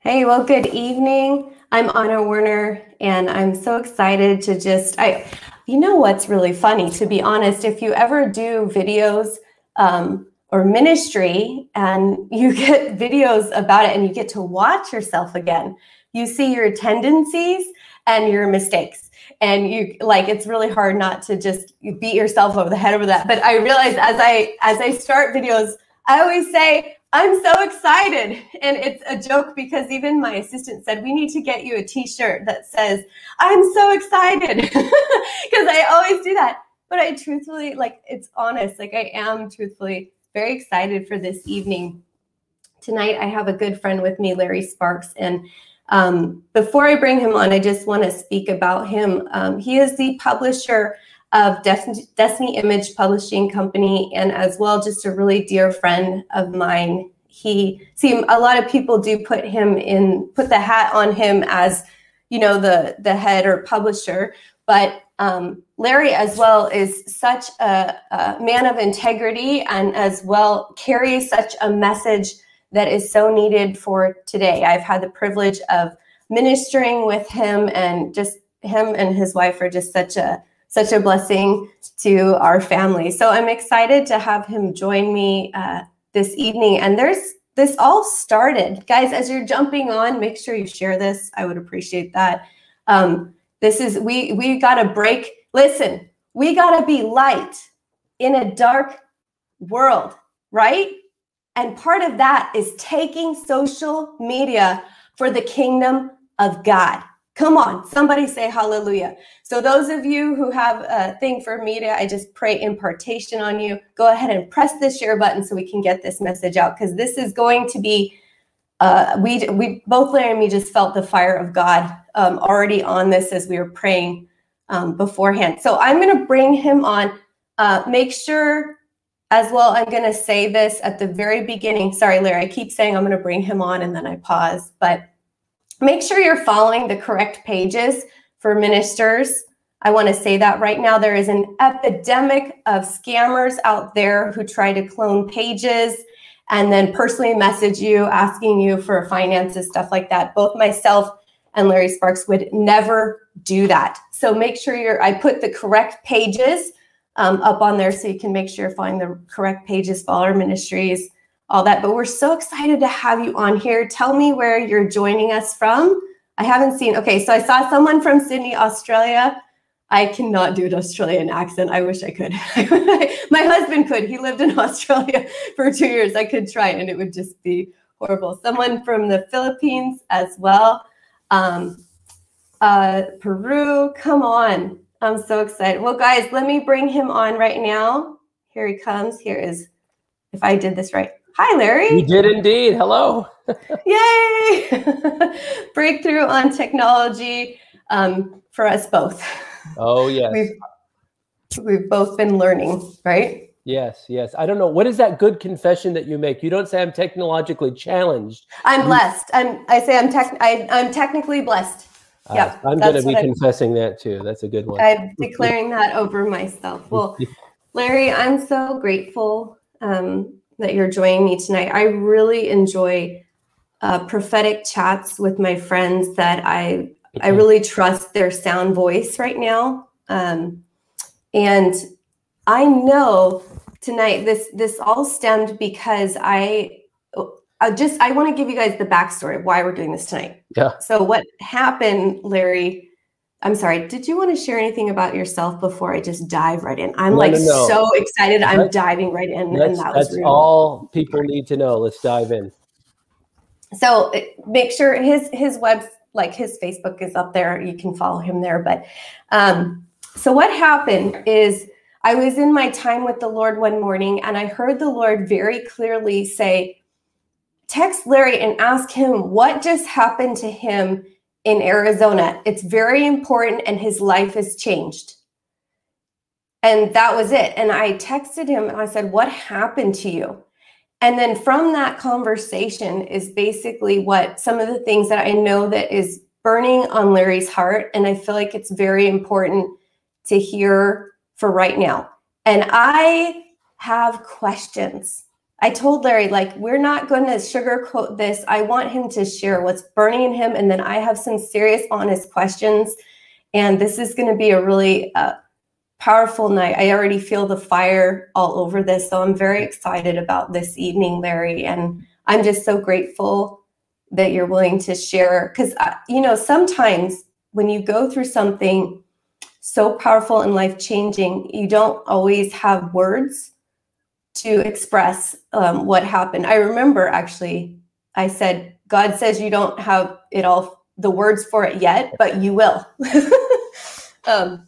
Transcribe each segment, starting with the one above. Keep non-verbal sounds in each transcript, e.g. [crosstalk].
Hey, well, good evening. I'm Ana Werner, and I'm so excited to just I. You know what's really funny? To be honest, if you ever do videos um, or ministry, and you [laughs] get videos about it, and you get to watch yourself again, you see your tendencies and your mistakes and you like it's really hard not to just beat yourself over the head over that but i realize as i as i start videos i always say i'm so excited. And it's a joke because even my assistant said we need to get you a t-shirt that says i'm so excited [laughs] because i always do that. But i truthfully like it's honest. Like i am truthfully very excited for this evening. Tonight i have a good friend with me larry sparks. And um, before I bring him on, I just want to speak about him. Um, he is the publisher of Destiny Image Publishing Company, and as well, just a really dear friend of mine. He see a lot of people do put him in, put the hat on him as, you know, the the head or publisher, but um, Larry as well is such a, a man of integrity and as well carries such a message that is so needed for today. I've had the privilege of ministering with him and just him and his wife are just such a such a blessing to our family. So I'm excited to have him join me uh, this evening. And there's this all started, guys. As you're jumping on, make sure you share this. I would appreciate that. Um, this is we we got to break. Listen, we got to be light in a dark world, right? And part of that is taking social media for the kingdom of God. Come on, somebody say hallelujah. So, those of you who have a thing for media, I just pray impartation on you. Go ahead and press the share button so we can get this message out because this is going to be. Uh, we we both Larry and me just felt the fire of God um, already on this as we were praying um, beforehand. So I'm going to bring him on. Uh, make sure as well, I'm going to say this at the very beginning. Sorry, Larry, I keep saying I'm going to bring him on and then I pause, but make sure you're following the correct pages for ministers. I want to say that right now there is an epidemic of scammers out there who try to clone pages and then personally message you asking you for finances, stuff like that. Both myself and Larry Sparks would never do that. So make sure you're, I put the correct pages um, up on there so you can make sure you're following the correct pages, follow our ministries, all that. But we're so excited to have you on here. Tell me where you're joining us from. I haven't seen, okay, so I saw someone from Sydney, Australia. I cannot do an Australian accent. I wish I could. [laughs] My husband could. He lived in [laughs] Australia for two years. I could try and it would just be horrible. Someone from the Philippines as well. Um, uh, Peru, come on. I'm so excited. Well, guys, let me bring him on right now. Here he comes. Here is, if I did this right. Hi, Larry. You did indeed. Hello. Yay! [laughs] Breakthrough on technology um, for us both. Oh, yes. We've, we've both been learning, right? Yes, yes. I don't know. What is that good confession that you make? You don't say I'm technologically challenged. I'm blessed. I'm, I say I'm, tech, I, I'm technically blessed. Uh, yeah, I'm going to be confessing that too. That's a good one. I'm declaring that over myself. Well, [laughs] Larry, I'm so grateful um, that you're joining me tonight. I really enjoy uh, prophetic chats with my friends that I I really trust their sound voice right now. Um, and I know tonight this this all stemmed because I I just I want to give you guys the backstory of why we're doing this tonight. Yeah. So what happened, Larry? I'm sorry. Did you want to share anything about yourself before I just dive right in? I'm no, like no, no. so excited. I'm that's, diving right in, and that that's all people need to know. Let's dive in. So make sure his his web like his Facebook is up there. You can follow him there. But um, so what happened is I was in my time with the Lord one morning, and I heard the Lord very clearly say text Larry and ask him what just happened to him in Arizona. It's very important and his life has changed. And that was it. And I texted him and I said, What happened to you? And then from that conversation is basically what some of the things that I know that is burning on Larry's heart. And I feel like it's very important to hear for right now. And I have questions I told Larry, like, we're not going to sugarcoat this. I want him to share what's burning in him. And then I have some serious, honest questions. And this is going to be a really uh, powerful night. I already feel the fire all over this. So I'm very excited about this evening, Larry. And I'm just so grateful that you're willing to share. Because, uh, you know, sometimes when you go through something so powerful and life changing, you don't always have words to express um, what happened. I remember actually, I said, God says you don't have it all, the words for it yet, but you will. [laughs] um,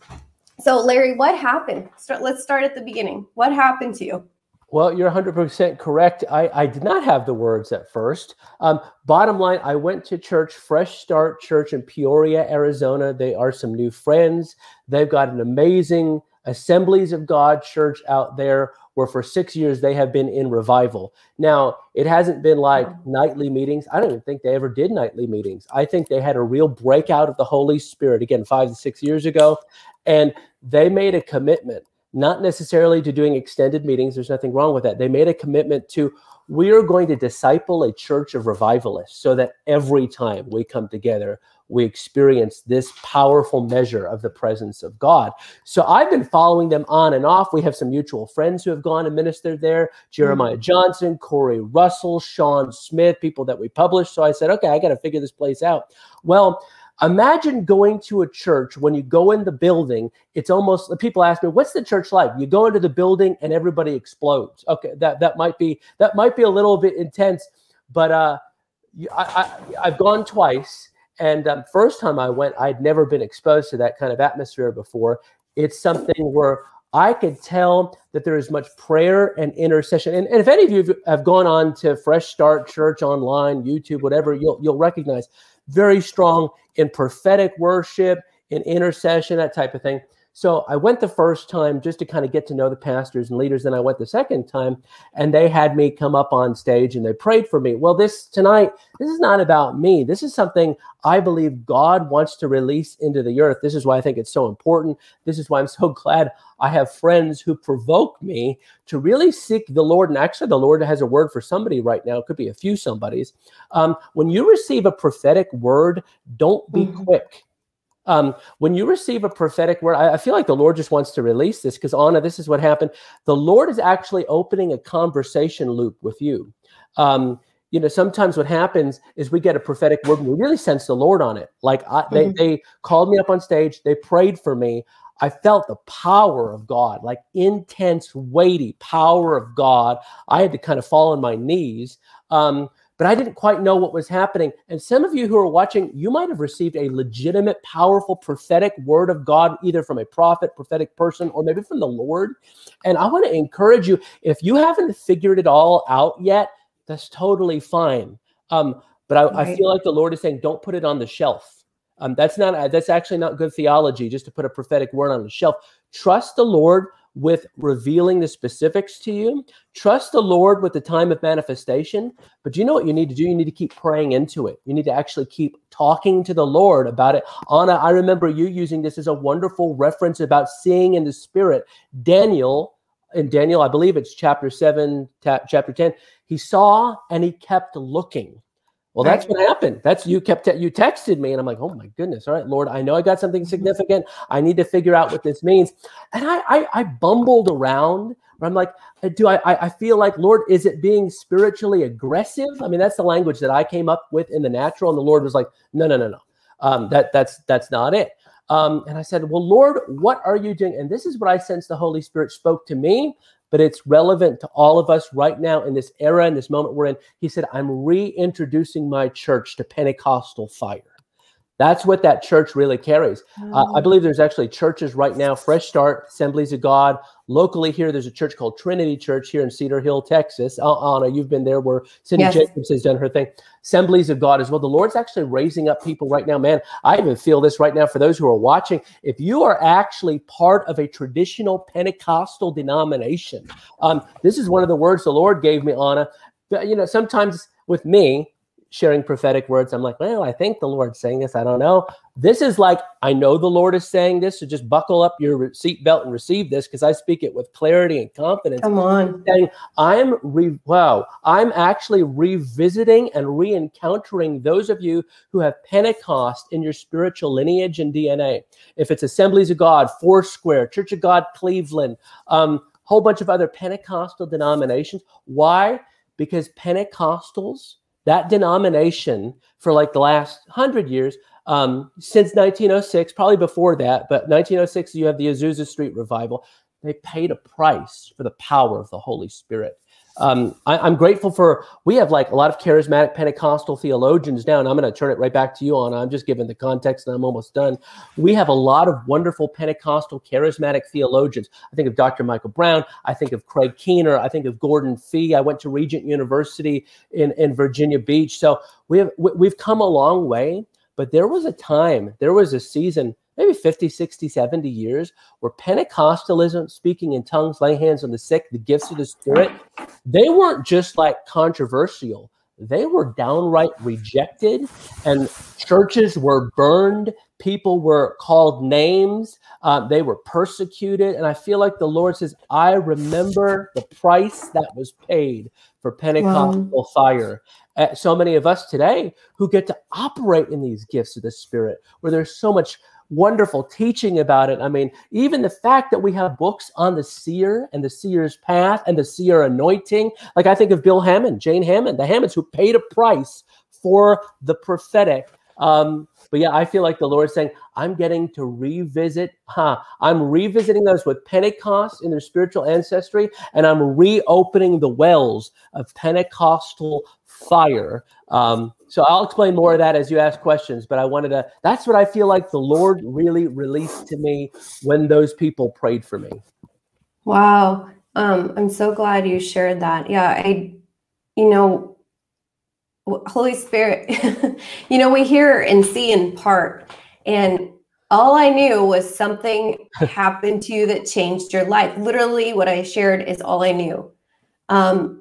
so, Larry, what happened? Start, let's start at the beginning. What happened to you? Well, you're 100% correct. I, I did not have the words at first. Um, bottom line, I went to church, Fresh Start Church in Peoria, Arizona. They are some new friends. They've got an amazing Assemblies of God church out there where for six years they have been in revival. Now, it hasn't been like mm. nightly meetings. I don't even think they ever did nightly meetings. I think they had a real breakout of the Holy Spirit again five to six years ago. And they made a commitment not necessarily to doing extended meetings. There's nothing wrong with that. They made a commitment to we are going to disciple a church of revivalists so that every time we come together, we experience this powerful measure of the presence of God. So I've been following them on and off. We have some mutual friends who have gone and ministered there Jeremiah mm-hmm. Johnson, Corey Russell, Sean Smith, people that we published. So I said, okay, I got to figure this place out. Well, Imagine going to a church when you go in the building, it's almost people ask me, what's the church like? You go into the building and everybody explodes. Okay, that that might be that might be a little bit intense, but uh I, I have gone twice and um, first time I went, I'd never been exposed to that kind of atmosphere before. It's something where I could tell that there is much prayer and intercession. And, and if any of you have gone on to Fresh Start Church online, YouTube, whatever, you'll you'll recognize very strong in prophetic worship, in intercession, that type of thing. So I went the first time just to kind of get to know the pastors and leaders. Then I went the second time and they had me come up on stage and they prayed for me. Well, this tonight, this is not about me. This is something I believe God wants to release into the earth. This is why I think it's so important. This is why I'm [laughs] so glad I have friends who provoke me to really seek the Lord. And actually, the Lord has a word for somebody right now. It could be a few somebodies. Um, when you receive a prophetic word, don't be mm-hmm. quick um, when you receive a prophetic word, I, I, feel like the Lord just wants to release this because Ana, this is what happened. The Lord is actually opening a conversation loop with you. Um, you know, sometimes what happens is we get a prophetic word and we really sense the Lord on it. Like I, they, mm-hmm. they called me up on stage, they prayed for me. I felt the power of God, like intense, weighty power of God. I had to kind of fall on my knees. Um, but I didn't quite know what was happening. And some of you who are watching, you might have received a legitimate, powerful, prophetic word of God, either from a prophet, prophetic person, or maybe from the Lord. And I want to encourage you if you haven't figured it all out yet, that's totally fine. Um, but I, right. I, feel like the Lord is saying, don't put it on the shelf. Um, that's not that's actually not good theology just to put a prophetic word on the shelf. Trust the Lord with revealing the specifics to you. Trust the Lord with the time of manifestation. But you know what you need to do? You need to keep praying into it. You need to actually keep talking to the Lord about it. Ana, I remember you using this as a wonderful reference about seeing in the spirit. Daniel, in Daniel, I believe it's chapter 7, chapter 10, he saw and he kept looking. Well, that's what happened. That's you kept you texted me, and I'm like, oh my goodness. All right, Lord, I know I got something mm-hmm. significant. I need to figure out what this means. And I I, I bumbled around. I'm like, uh, do I, I feel like Lord, is it being spiritually aggressive? I mean, that's the language that I came up with in the natural, and the Lord was like, no, no, no, no. Um, that that's that's not it. Um, and I said, well, Lord, what are you doing? And this is what I sense the Holy Spirit spoke to me but it's relevant to all of us right now in this era, in this moment we're in. He said, I'm reintroducing my church to Pentecostal fire. That's what that church really carries. Uh, I mm. believe there's actually churches right now, Fresh Start, Assemblies of God. Locally here, there's a church called Trinity Church here in Cedar Hill, Texas. Uh, Ana, you've been there where Cindy yes. Jacobs has done her thing. Assemblies of God as well. The Lord's actually raising up people right now. Man, I even feel this right now for those who are watching. If you are actually part of a traditional Pentecostal denomination, um, this is one of the words the Lord gave me, Ana. You know, sometimes with me, sharing prophetic words. I'm like, well, I think the Lord's saying this. I don't know. This is like, I know the Lord is saying this, so just buckle up your seatbelt and receive this because I speak it with clarity and confidence. Come on. Saying, I'm re- wow, I'm actually revisiting and re-encountering those of you who have Pentecost in your spiritual lineage and DNA. If it's Assemblies of God, Foursquare, Church of God, Cleveland, um, whole bunch of other Pentecostal denominations. Why? Because Pentecostals that denomination for like the last hundred years um, since 1906 probably before that but 1906 you have the azusa street revival. They paid a price for the power of the holy spirit um, I, am grateful for we have like a lot of charismatic Pentecostal theologians now, and I'm going to turn it right back to you on. I'm just giving the context, and I'm almost done. We have a lot of wonderful Pentecostal charismatic theologians. I think of Dr. Michael Brown. I think of Craig Keener. I think of Gordon Fee. I went to Regent University in in Virginia Beach. So we have we've come a long way. But there was a time, there was a season maybe 50, 60, 70 years, where Pentecostalism, speaking in tongues, laying hands on the sick, the gifts of the Spirit, they weren't just like controversial. They were downright rejected, and churches were burned. People were called names. Uh, they were persecuted. And I feel like the Lord says, I remember the price that was paid for Pentecostal wow. fire. Uh, so many of us today who get to operate in these gifts of the Spirit, where there's so much wonderful teaching about it. I mean, even the fact that we have books on the seer and the seer's path and the seer anointing. Like I think of Bill Hamon, Jane Hamon, the Hamons who paid a price for the prophetic. Um, but yeah, I feel like the Lord saying, I'm getting to revisit, huh? I'm revisiting those with Pentecost in their spiritual ancestry, and I'm reopening the wells of Pentecostal fire. Um, so I'll explain more of that as you ask questions, but I wanted to, that's what I feel like the Lord really released to me when those people prayed for me. Wow. Um, I'm so glad you shared that. Yeah, I, you know, Holy Spirit, [laughs] you know, we hear and see in part. And all I knew was something [laughs] happened to you that changed your life. Literally, what I shared is all I knew. Um,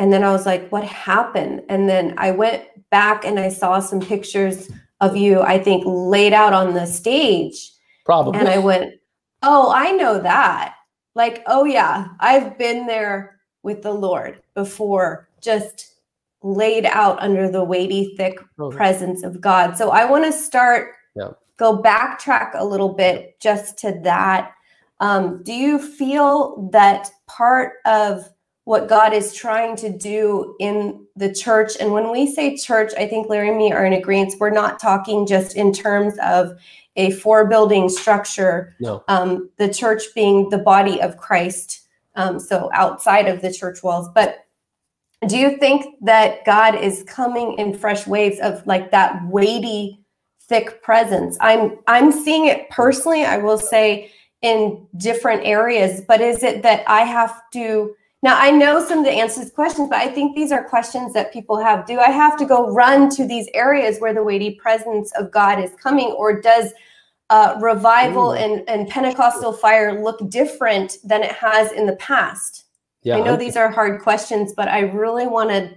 and then I was like, what happened? And then I went back and I saw some pictures of you, I think, laid out on the stage. Probably. And I went, oh, I know that. Like, oh, yeah, I've been there with the Lord before, just laid out under the weighty, thick oh. presence of God. So I want to start, yeah. go backtrack a little bit just to that. Um, do you feel that part of what God is trying to do in the church. And when we say church, I think Larry and me are in agreement. We're not talking just in terms of a four building structure. No. Um, the church being the body of Christ. Um, so outside of the church walls. But do you think that God is coming in fresh waves of like that weighty, thick presence? I'm I'm seeing it personally, I will say, in different areas. But is it that I have to now, I know some of the answers to questions, but I think these are questions that people have. Do I have to go run to these areas where the weighty presence of God is coming, or does uh, revival and, and Pentecostal fire look different than it has in the past? Yeah, I know these are hard questions, but I really want to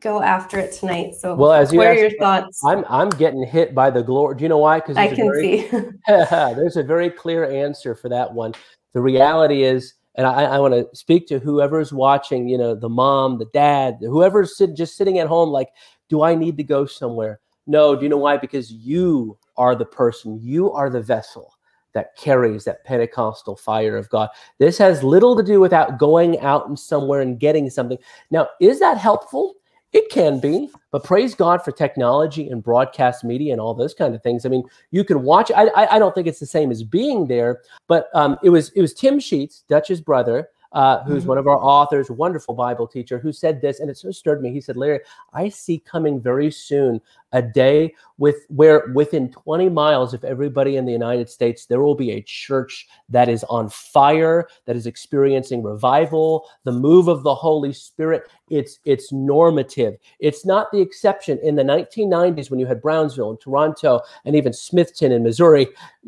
go after it tonight. So, well, as you what asked, are your thoughts? I'm I'm getting hit by the glory. Do you know why? Because I can very, see. [laughs] there's a very clear answer for that one. The reality is and I, I want to speak to whoever's watching, you know, the mom, the dad, whoever's sit, just sitting at home, like, do I need to go somewhere? No, do you know why? Because you are the person, you are the vessel that carries that Pentecostal fire of God. This has little to do without going out and somewhere and getting something. Now, is that helpful? It can be, but praise God for technology and broadcast media and all those kind of things. I mean, you can watch. I, I, I don't think it's the same as being there, but um, it was it was Tim Sheets, Dutch's brother, uh, who's mm-hmm. one of our authors, wonderful Bible teacher, who said this, and it so stirred me. He said, Larry, I see coming very soon a day with where within 20 miles of everybody in the United States, there will be a church that is on fire, that is experiencing revival, the move of the Holy Spirit. It's it's normative. It's not the exception. In the 1990s, when you had Brownsville and Toronto and even Smithton in Missouri,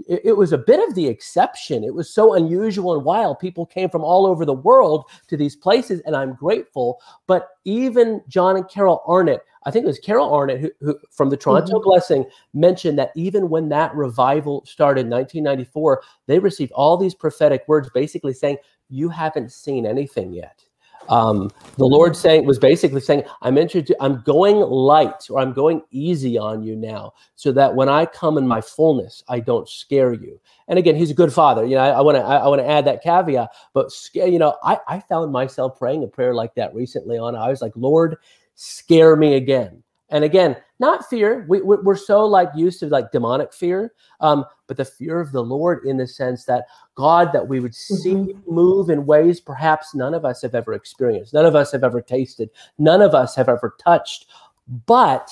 it, it was a bit of the exception. It was so unusual and wild. People came from all over the world to these places, and I'm grateful. But even John and Carol Arnott, I think it was Carol Arnott who, who from the Toronto mm-hmm. Blessing mentioned that even when that revival started in 1994, they received all these prophetic words basically saying, You haven't seen anything yet. Um, the Lord saying was basically saying, I'm introduced, I'm going light or I'm going easy on you now, so that when I come in my fullness, I don't scare you. And again, he's a good father. You know, I want to I, want to add that caveat, but scare. you know, I, I found myself praying a prayer like that recently on. I was like, Lord, scare me again. And again, not fear. We, we're so like used to like demonic fear, um, but the fear of the Lord in the sense that God, that we would see mm-hmm. move in ways perhaps none of us have ever experienced, none of us have ever tasted, none of us have ever touched. But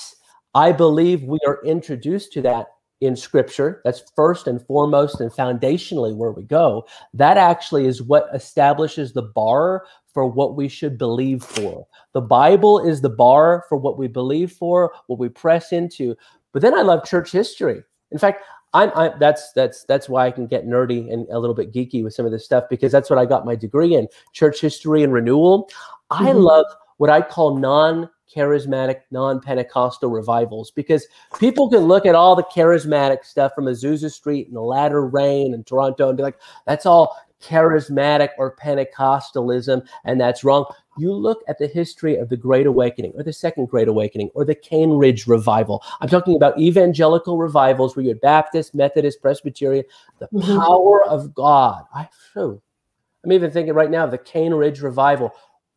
I believe we are introduced to that in scripture. That's first and foremost and foundationally where we go. That actually is what establishes the bar for what we should believe for. The Bible is the bar for what we believe for, what we press into. But then I love church history. In fact, I'm, I'm, that's that's that's why I can get nerdy and a little bit geeky with some of this stuff because that's what I got my degree in church history and renewal. Mm-hmm. I love what I call non charismatic, non Pentecostal revivals because people can look at all the charismatic stuff from Azusa Street and the latter rain and Toronto and be like, that's all charismatic or Pentecostalism, and that's wrong. You look at the history of the Great Awakening or the Second Great Awakening or the Cane Ridge Revival. I'm talking about evangelical revivals where you're Baptist, Methodist, Presbyterian, the mm-hmm. power of God. I, I'm even thinking right now the Cane Ridge Revival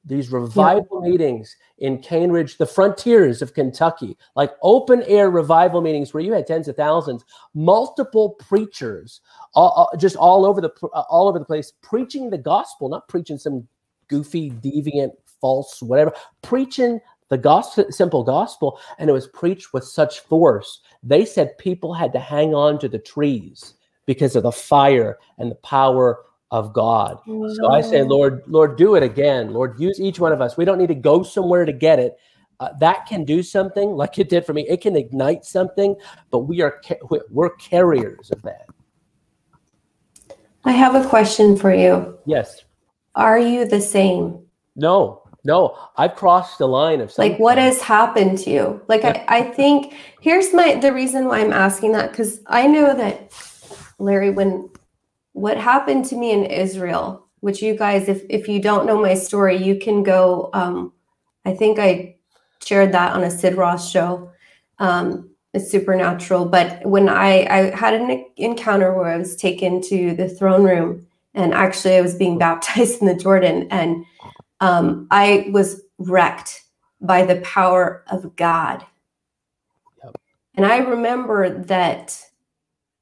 these revival yeah. meetings in Cane Ridge, the frontiers of Kentucky, like open air revival meetings where you had tens of thousands, multiple preachers, all, all, just all over the all over the place, preaching the gospel, not preaching some goofy, deviant, false, whatever, preaching the gospel, simple gospel, and it was preached with such force. They said people had to hang on to the trees because of the fire and the power of God. So I say, Lord, Lord, do it again. Lord, use each one of us. We don't need to go somewhere to get it. Uh, that can do something like it did for me. It can ignite something, but we are we're carriers of that. I have a question for you. Yes. Are you the same? No, no. I've crossed the line of something. Like what has happened to you? Like I, I think here's my the reason why I'm asking that because I know that Larry, when what happened to me in Israel, which you guys, if, if you don't know my story, you can go. Um, I think I shared that on a Sid Roth show. Um, it's supernatural. But when I, I had an encounter where I was taken to the throne room, and actually I was being baptized in the Jordan, and um, I was wrecked by the power of God. Yep. And I remember that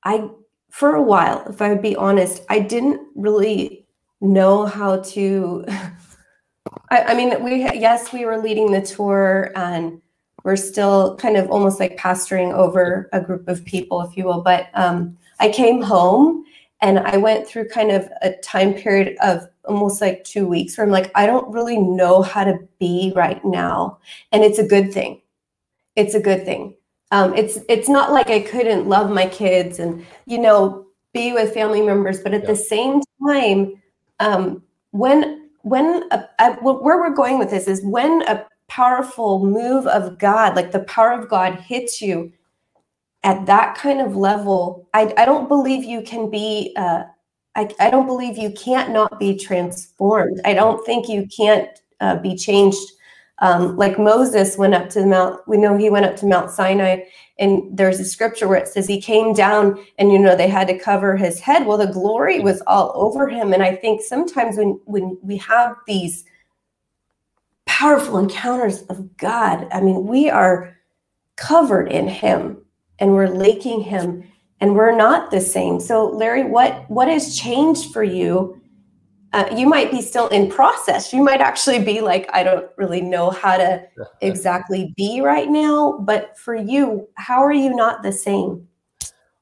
I for a while, if I would be honest, I didn't really know how to. [laughs] I, I, mean, we yes, we were leading the tour, and we're still kind of almost like pastoring over a group of people, if you will. But um, I came home, and I went through kind of a time period of almost like two weeks where I'm like, I don't really know how to be right now, and it's a good thing. It's a good thing um, it's it's not like I couldn't love my kids and you know be with family members, but at yeah. the same time, um, when when a, a, where we're going with this is when a powerful move of God, like the power of God, hits you at that kind of level, I, I don't believe you can be. Uh, I, I don't believe you can't not be transformed. I don't think you can't uh, be changed um, like Moses went up to the Mount, we know he went up to Mount Sinai, and there's a scripture where it says he came down and you know they had to cover his head. Well, the glory was all over him. And I think sometimes when when we have these powerful encounters of God, I mean, we are covered in him and we're laking him and we're not the same. So Larry, what what has changed for you? uh, you might be still in process. You might actually be like, I don't really know how to [laughs] exactly be right now. But for you, how are you not the same?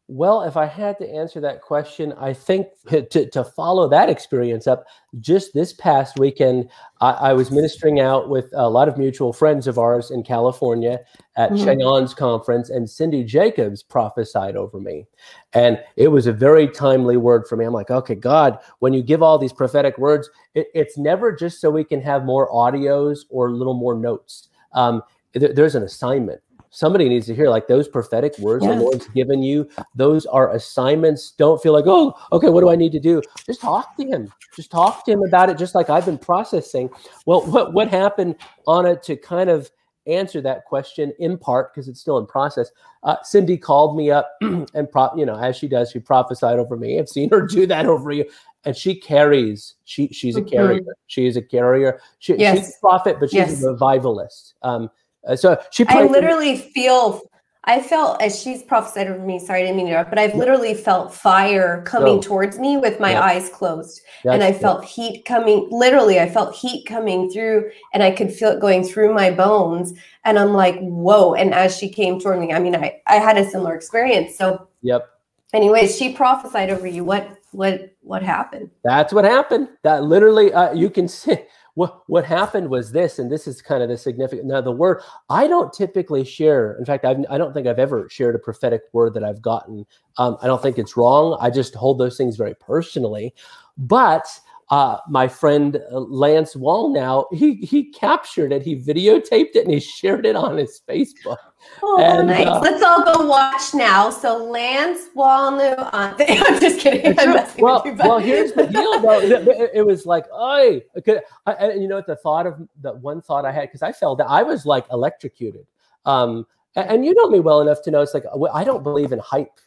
Well, if I had to answer that question, I think to, to follow that experience up, just this past weekend, I, I, was ministering out with a lot of mutual friends of ours in California at mm-hmm. Che Ahn's conference, and Cindy Jacobs prophesied over me. And it was a very timely word for me. I'm like, okay, God, when you give all these prophetic words, it, it's never just so we can have more audios or a little more notes. Um, there, there's an assignment somebody needs to hear like those prophetic words Yeah. the Lord's given you. Those are assignments. Don't feel like, oh, okay, what do I need to do? Just talk to him. Just talk to him about it, just like I've been processing. Well, what what happened on it to kind of answer that question in part because it's still in process. Uh, Cindy called me up [clears throat] and pro- you know as she does, she prophesied over me. I've seen her do that over you. And she carries. She she's a Mhm. carrier. She is a carrier. She, She's a prophet, but she's Yes. a revivalist. Um, uh, so she. I literally feel, I felt as she's prophesied over me, sorry, I didn't mean to interrupt, but I've literally felt fire coming No. towards me with my Yeah. eyes closed. and I That's- felt heat coming, literally, I felt heat coming through and I could feel it going through my bones. And I'm like, whoa. And as she came toward me, I mean, I, I had a similar experience. So, Yep. anyways, she prophesied over you. What, what, what happened? That's what happened. That literally, uh, you can [laughs] see what what happened was this, and this is kind of the significant. Now, the word I don't typically share. In fact, I've, I don't think I've ever shared a prophetic word that I've gotten. Um, I don't think it's wrong. I just hold those things very personally. But uh, my friend uh, Lance Wallnau he he captured it. He videotaped it and he shared it on his Facebook. Oh, And, nice. uh, Let's all go watch now. So, Lance Wallnau on. [laughs] I'm just kidding. I'm messing well, with you, but- well, here's the deal, though. [laughs] It, it- was like, oh, you know, what the thought of the one thought I had because I fell down. I was like electrocuted. Um, and, and you know me well enough to know it's like I don't believe in hype.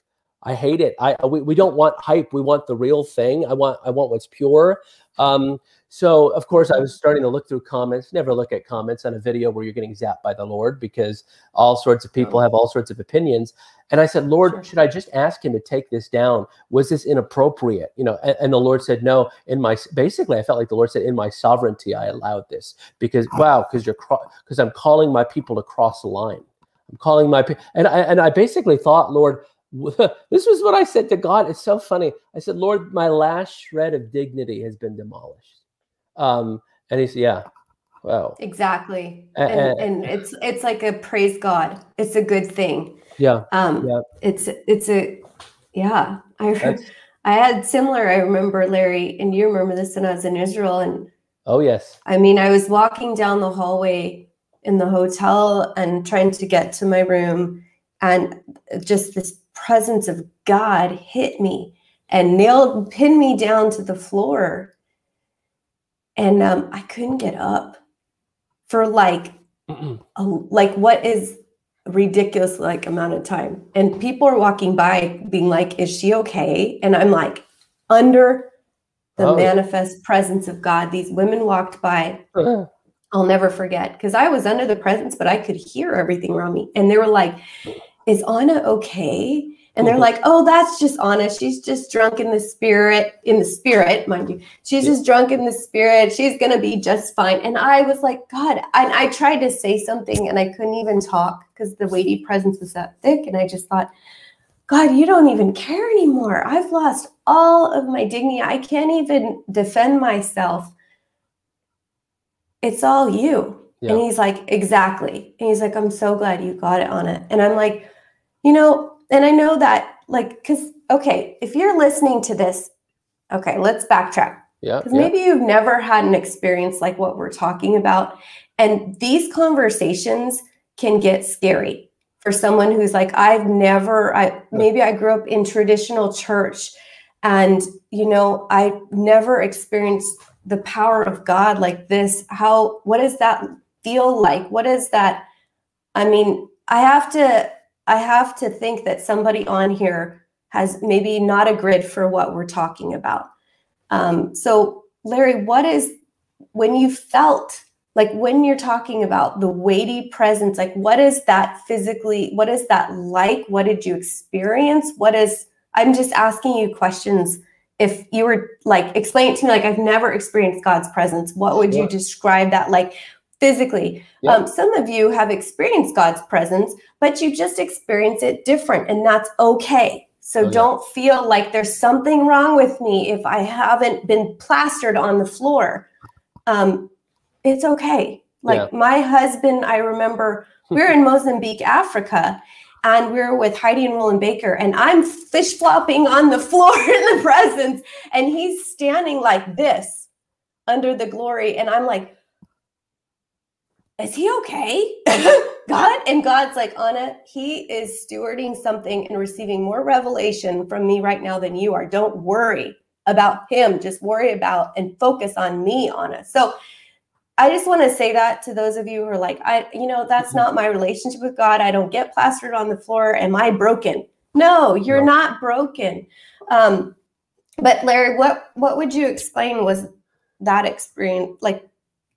I hate it. I we, we don't want hype. We want the real thing. I want I want what's pure. Um, so of course I was starting to look through comments. Never look at comments on a video where you're getting zapped by the Lord because all sorts of people have all sorts of opinions. And I said, Lord, should I just ask him to take this down? Was this inappropriate? You know, and, and the Lord said, no. In my basically, I felt like the Lord said, in my sovereignty, I allowed this because wow, because you're because I'm calling my people to cross the line. I'm calling my and I and I basically thought, Lord, [laughs] this was what I said to God. It's so funny. I said, Lord, my last shred of dignity has been demolished. Um, and he said, Yeah, wow, Exactly. A- And, and it's it's like a praise God. It's a good thing. yeah, Um Yeah. it's it's a yeah. I that's I had similar, I remember Larry, and you remember this when I was in Israel. And oh yes, I mean, I was walking down the hallway in the hotel and trying to get to my room, and just this presence of God hit me and nailed pinned me down to the floor. And um, I couldn't get up for like a, like what is a ridiculous like amount of time. And people are walking by being like is she okay? And i'm like under the Oh, manifest presence of god. These women walked by. I'll never forget because i was under the presence but i could hear everything around me. And they were like is ana okay? And they're Mhm. like oh that's just ana. She's just drunk in the spirit in the spirit mind you. She's just drunk in the spirit. She's gonna be just fine. And i was like god and i tried to say something and i couldn't even talk because the weighty presence was that thick and i just thought god you don't even care anymore. I've lost all of my dignity. I can't even defend myself. It's all you. Yeah. and he's like exactly. And he's like i'm so glad you got it on it and i'm like you know and i know that like because okay if you're listening to this okay let's backtrack yeah, because yeah. maybe you've never had an experience like what we're talking about. And these conversations can get scary for someone who's like, I've never, I maybe I grew up in traditional church and, you know, I never experienced the power of God like this. How, what does that feel like? What is that? I mean, I have to, I have to think that somebody on here has maybe not a grid for what we're talking about. Um, so, Larry, what is when you felt like when you're talking about the weighty presence, like what is that physically? What is that like? What did you experience? What is, I'm just asking you questions. If you were like, explain it to me, like I've never experienced God's presence, what would you describe that like physically? Yeah. Um, some of you have experienced God's presence, but you just experience it different, and that's okay. So Oh, don't feel like there's something wrong with me if I haven't been plastered on the floor. Um, it's okay. Like my husband, I remember we [laughs] were in Mozambique, Africa, and we were with Heidi and Rolland Baker, and I'm fish flopping on the floor [laughs] in the presence, and he's standing like this under the glory, and I'm like, is he okay? [laughs] God? And God's like, Ana, he is stewarding something and receiving more revelation from me right now than you are. Don't worry about him. Just worry about and focus on me, Ana. So I just want to say that to those of you who are like, I, you know, that's not my relationship with God. I don't get plastered on the floor. Am I broken? No, you're no. not broken. Um, but Larry, what what would you explain was that experience? Like,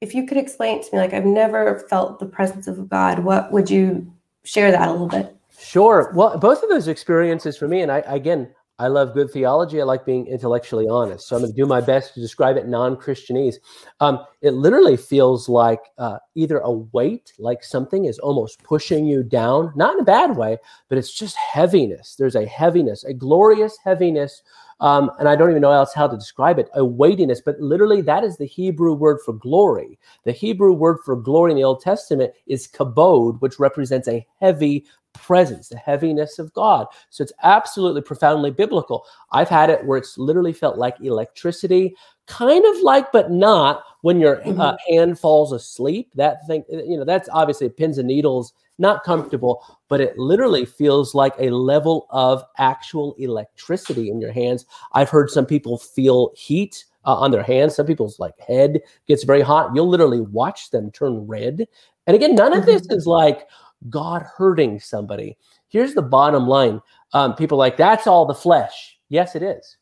if you could explain to me, like I've never felt the presence of God. What would you share that a little bit? Sure. Well, both of those experiences for me, and I again, I love good theology. I like being intellectually honest. So I'm going to do my best to describe it non-Christianese. Um, it literally feels like uh, either a weight, like something is almost pushing you down, not in a bad way, but it's just heaviness. There's a heaviness, a glorious heaviness. Um, and I don't even know else how to describe it, a weightiness, but literally that is the Hebrew word for glory. The Hebrew word for glory in the Old Testament is kabod, which represents a heavy presence, the heaviness of God. So it's absolutely profoundly biblical. I've had it where it's literally felt like electricity, kind of like, but not when your uh, mm-hmm. hand falls asleep. That thing, you know, that's obviously pins and needles, not comfortable, but it literally feels like a level of actual electricity in your hands. I've heard some people feel heat. Uh, on their hands, some people's like head gets very hot. You'll literally watch them turn red. And again, none of this mm-hmm. is like, God hurting somebody. Here's the bottom line. Um, people like, that's all the flesh. Yes, it is.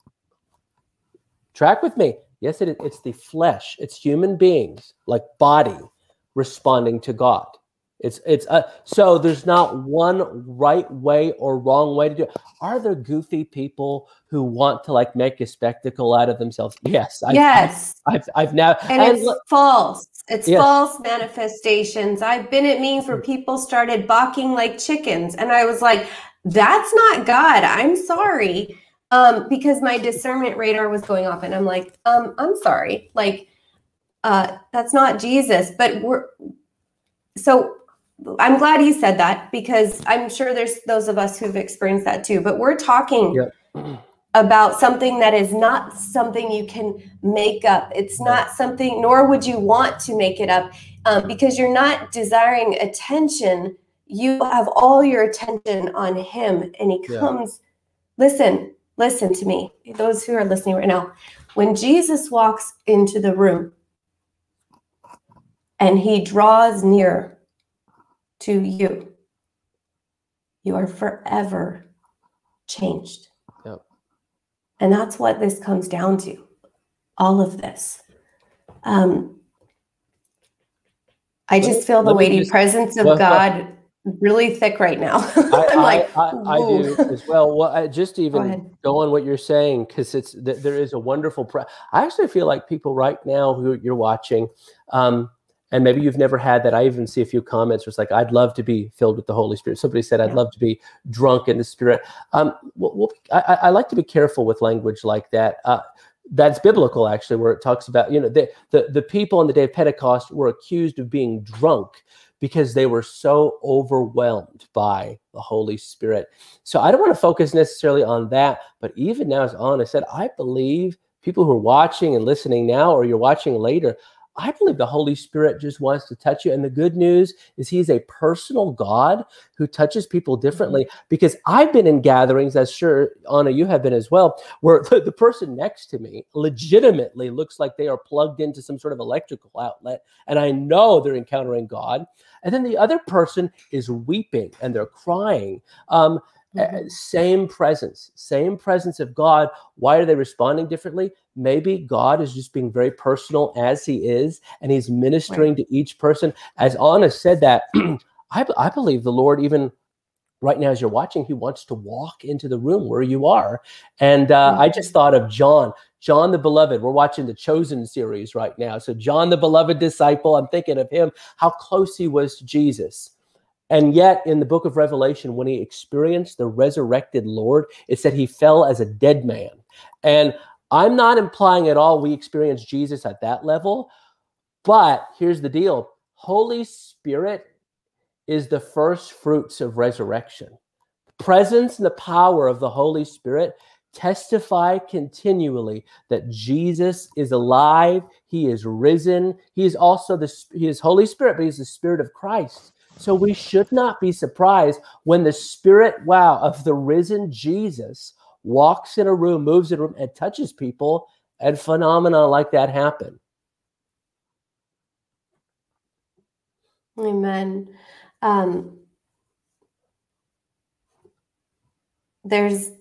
Track with me. Yes, it is. It's the flesh. It's human beings, like body, responding to God. It's it's uh, so there's not one right way or wrong way to do it. Are there goofy people who want to like make a spectacle out of themselves? Yes. I've, yes. I've, I've, I've now and, and it's look, false. It's yes. false manifestations. I've been at meetings where people started balking like chickens, and I was like, "That's not God." I'm sorry, um, because my discernment radar was going off, and I'm like, um, "I'm sorry, like, uh, that's not Jesus." But we're so I'm glad you said that because I'm sure there's those of us who've experienced that too. But we're talking about something that is not something you can make up. It's not something, nor would you want to make it up um, because you're not desiring attention. You have all your attention on Him, and He comes. Yeah. Listen, listen to me. Those who are listening right now, when Jesus walks into the room and He draws near to you. You are forever changed. Yep. And that's what this comes down to. All of this. Um, I just feel the weighty just, presence of well, God really thick right now. [laughs] I, am like, I, I, I, do as well. Well, I just even go, on what you're saying because it's there is a wonderful. Pre- I actually feel like people right now who you're watching. Um, and maybe you've never had that. I even see a few comments where it's like, I'd love to be filled with the Holy Spirit. Somebody said, I'd love to be drunk in the Spirit. Um, well, well, I, I, like to be careful with language like that. Uh, that's biblical, actually, where it talks about, you know, the, the, the people on the day of Pentecost were accused of being drunk because they were so overwhelmed by the Holy Spirit. So I don't want to focus necessarily on that. But even now, as Ana said, I believe people who are watching and listening now, or you're watching later, I believe the Holy Spirit just wants to touch you. And the good news is he's a personal God who touches people differently. Mm-hmm. Because I've been in gatherings, as sure, Ana, you have been as well, where the, [laughs] the, person next to me legitimately looks like they are plugged into some sort of electrical outlet. And I know they're encountering God. And then the other person is weeping and they're crying. Um, Mm-hmm. Same presence, same presence of God. Why are they responding differently? Maybe God is just being very personal as He is, and He's ministering right. to each person. As Ana said that, [clears throat] I, I believe the Lord even right now as you're watching he wants to walk into the room where you are and uh, mm-hmm. i just thought of john john the beloved we're watching the chosen series right now so john the beloved disciple i'm thinking of him how close he was to jesus and yet, in the book of Revelation, when he experienced the resurrected Lord, it said he fell as a dead man. And I'm not implying at all we experience Jesus at that level. But here's the deal Holy Spirit is the first fruits of resurrection. The presence and the power of the Holy Spirit testify continually that Jesus is alive, he is risen, he is also the he is Holy Spirit, but he's the Spirit of Christ. So we should not be surprised when the Spirit, wow, of the risen Jesus walks in a room, moves in a room, and touches people, and phenomena like that happen. Amen. Um, there's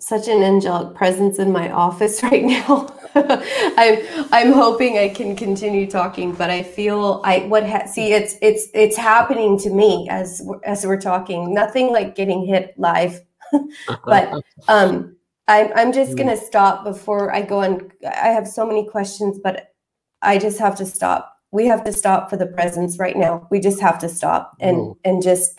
such an angelic presence in my office [laughs] right now. [laughs] I'm I'm hoping I can continue talking, but I feel I what ha- see it's it's it's happening to me as as we're talking. Nothing like getting hit live, [laughs] but [laughs] um, I'm I'm just gonna stop before I go on. I have so many questions, but I just have to stop. We have to stop for the presence right now. We just have to stop and and just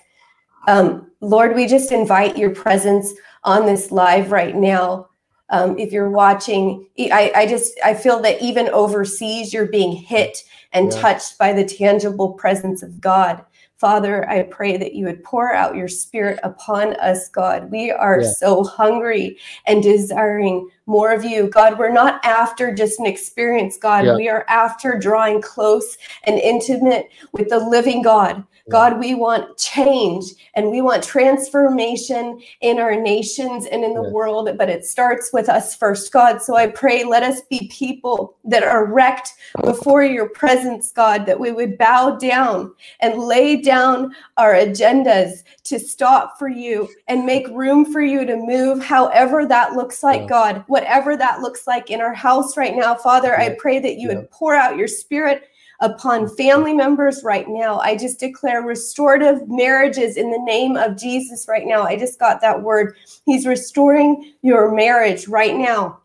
um, Lord, we just invite your presence on this live right now. Um, if you're watching, I, I just I feel that even overseas, you're being hit and yeah. touched by the tangible presence of God. Father, I pray that you would pour out your spirit upon us, God. We are yeah. so hungry and desiring more of you. God, we're not after just an experience, God. Yeah. We are after drawing close and intimate with the living God. God, we want change and we want transformation in our nations and in the world, but it starts with us first, God. So I pray, let us be people that are wrecked before your presence, God, that we would bow down and lay down our agendas to stop for you and make room for you to move, however that looks like, yes. God, whatever that looks like in our house right now. Father, yes. I pray that you would pour out your spirit upon family members right now. I just declare restorative marriages in the name of Jesus right now. I just got that word. He's restoring your marriage right now.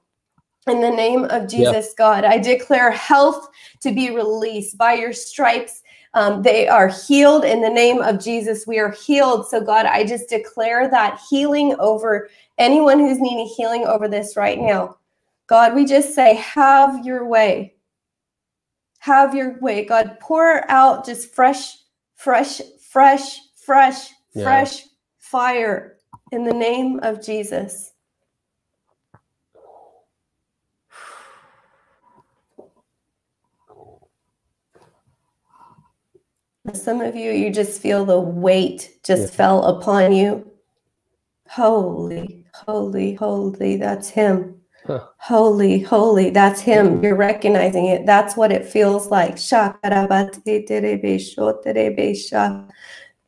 In the name of Jesus, yep. God, I declare health to be released by your stripes. Um, they are healed in the name of Jesus. We are healed. So, God, I just declare that healing over anyone who's needing healing over this right now. God, we just say, have your way have your way. God, pour out just fresh, fresh, fresh, fresh, yeah. fresh fire in the name of Jesus. Some of you, you just feel the weight just fell upon you. Holy, holy, holy, that's Him. Holy, holy, that's him. You're recognizing it. That's what it feels like.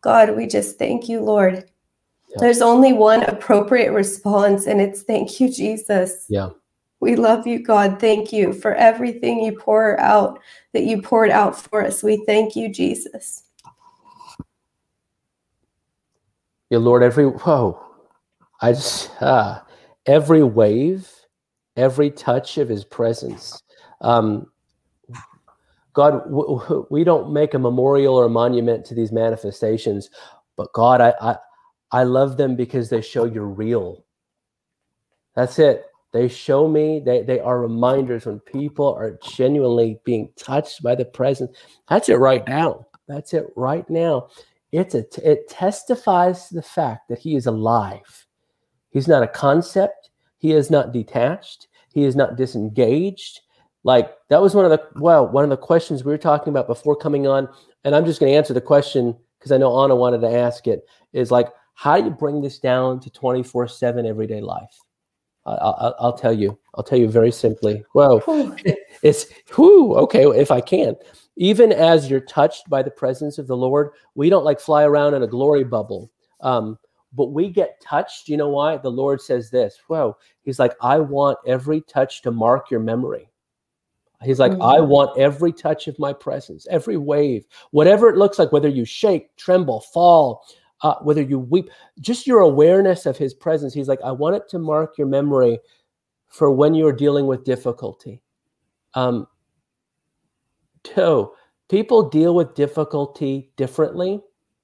God, we just thank you, Lord. Yeah. There's only one appropriate response, and it's thank you, Jesus. Yeah. We love you, God. Thank you for everything you pour out, that you poured out for us. We thank you, Jesus. Yeah, Lord, every whoa. I just uh, every wave every touch of his presence. Um, God, we don't make a memorial or a monument to these manifestations, but God, I, I, I love them because they show you're real. That's it. They show me, they, they are reminders when people are genuinely being touched by the presence. That's it right now. That's it right now. It's a, it testifies to the fact that he is alive. He's not a concept. He is not detached. He is not disengaged. Like that was one of the well, one of the questions we were talking about before coming on, and I'm just going to answer the question because I know Ana wanted to ask it. Is like, how do you bring this down to 24/7 everyday life? I'll, I'll, tell you. I'll tell you very simply. Whoa, [laughs] it's whoo. Okay, if I can. Even as you're touched by the presence of the Lord, we don't like fly around in a glory bubble. Um, but we get touched. You know why? The Lord says this. Whoa. He's like, I want every touch to mark your memory. He's like, mm-hmm. I want every touch of my presence, every wave, whatever it looks like, whether you shake, tremble, fall, uh, whether you weep, just your awareness of his presence. He's like, I want it to mark your memory for when you're dealing with difficulty. Um, two, people deal with difficulty differently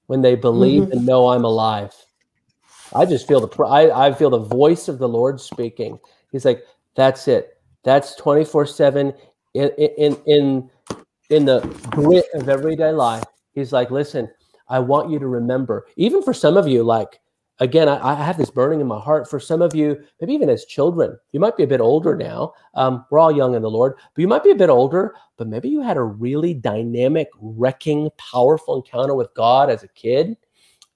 when they believe mm-hmm. and know I'm alive. I just feel the I, I feel the voice of the Lord speaking. He's like, that's it. That's 24-7 in in in in the grit of everyday life. He's like, listen, I want you to remember, even for some of you, like again, I, I, have this burning in my heart for some of you, maybe even as children. You might be a bit older now. Um, we're all young in the Lord, but you might be a bit older, but maybe you had a really dynamic, wrecking, powerful encounter with God as a kid.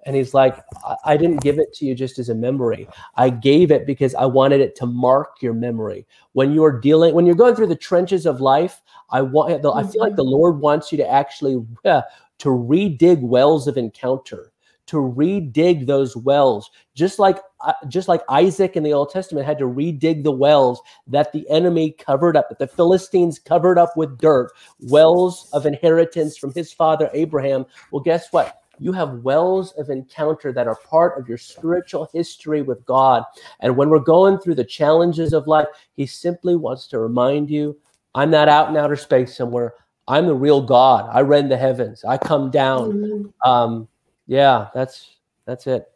And he's like, I, I didn't give it to you just as a memory. I gave it because I wanted it to mark your memory. When you're dealing, when you're going through the trenches of life, I want, I feel like mm-hmm. the Lord wants you to actually, uh, to redig wells of encounter to redig those wells. Just like uh, just like Isaac in the Old Testament had to redig the wells that the enemy covered up that the Philistines covered up with dirt wells of inheritance from his father Abraham. Well guess what? You have wells of encounter that are part of your spiritual history with God. And when we're going through the challenges of life he simply wants to remind you I'm not out in outer space somewhere I'm the real God. I rend the heavens. I come down. Um, yeah, that's that's it.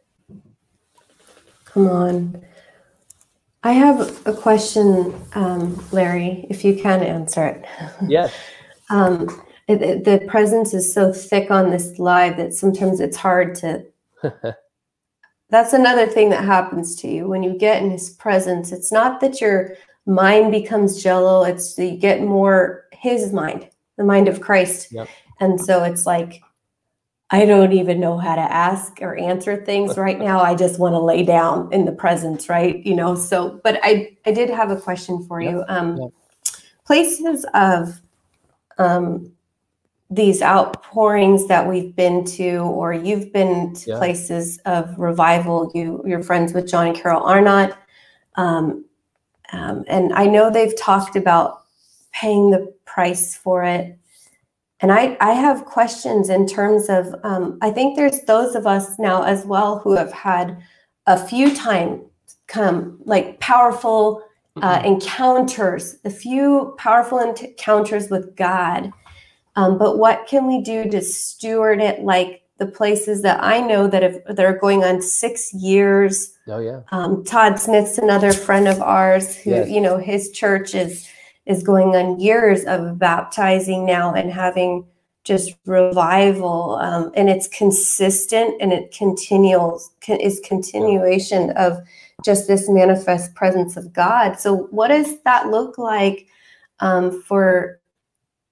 Come on. I have a question, um, Larry, if you can answer it. Yes. [laughs] um, it, it, the presence is so thick on this live that sometimes it's hard to. [laughs] that's another thing that happens to you when you get in his presence. It's not that your mind becomes jello, it's you get more his mind, the mind of Christ. Yep. And so it's like I don't even know how to ask or answer things right [laughs] now. I just want to lay down in the presence, right? You know, so but I I did have a question for you. Um places of um these outpourings that we've been to or you've been to yeah. places of revival you you're friends with john and carol arnott um, um, and i know they've talked about paying the price for it and I, I have questions in terms of, um, I think there's those of us now as well who have had a few times come like powerful uh, mm-hmm. encounters, a few powerful encounters with God. Um, but what can we do to steward it like the places that I know that have that are going on six years? Oh yeah. Um, Todd Smith's another friend of ours who yes. you know his church is is going on years of baptizing now and having just revival um, and it's consistent and it continues is continuation of just this manifest presence of god. So what does that look like um, for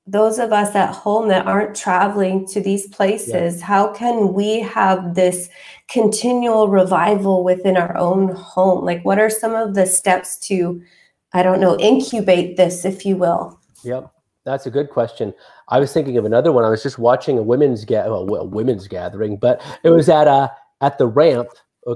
those of us at home that aren't traveling to these places? Yeah. how can we have this continual revival within our own home? Like what are some of the steps to I don't know, incubate this, if you will? Yep. That's a good question. I was thinking of another one. I was just watching a women's ga- well, a women's gathering, but it was at uh at the ramp.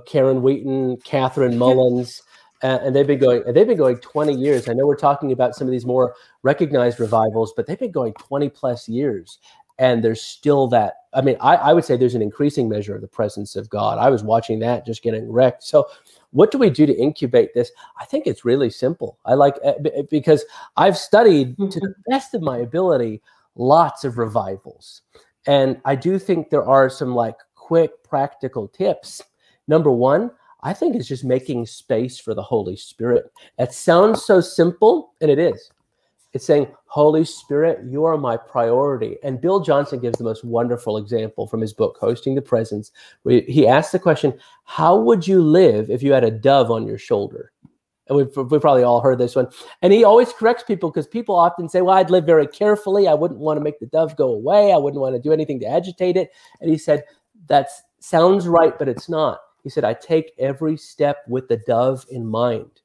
Karen Wheaton, Catherine [laughs] Mullins, uh, and they've been going. They've been going 20 years. I know we're talking about some of these more recognized revivals, but they've been going 20 plus years, and there's still that. I mean, I, I would say there's an increasing measure of the presence of God. I was watching that, just getting wrecked. So what do we do to incubate this? I think it's really simple. I like eh, eh, because I've studied to the mm-hmm. best of my ability lots of revivals. And I do think there are some like quick practical tips. Number one, I think is just making space for the Holy Spirit. That sounds so simple, and it is. It's saying, Holy Spirit, you are my priority. And Bill Johnson gives the most wonderful example from his book, Hosting the Presence, he asks the question, How would you live if you had a dove on your shoulder? And we've, we've probably all heard this one. And he always corrects people because people often say, Well, I'd live very carefully. I wouldn't want to make the dove go away. I wouldn't want to do anything to agitate it. And he said, That sounds right, but it's not. He said, I take every step with the dove in mind.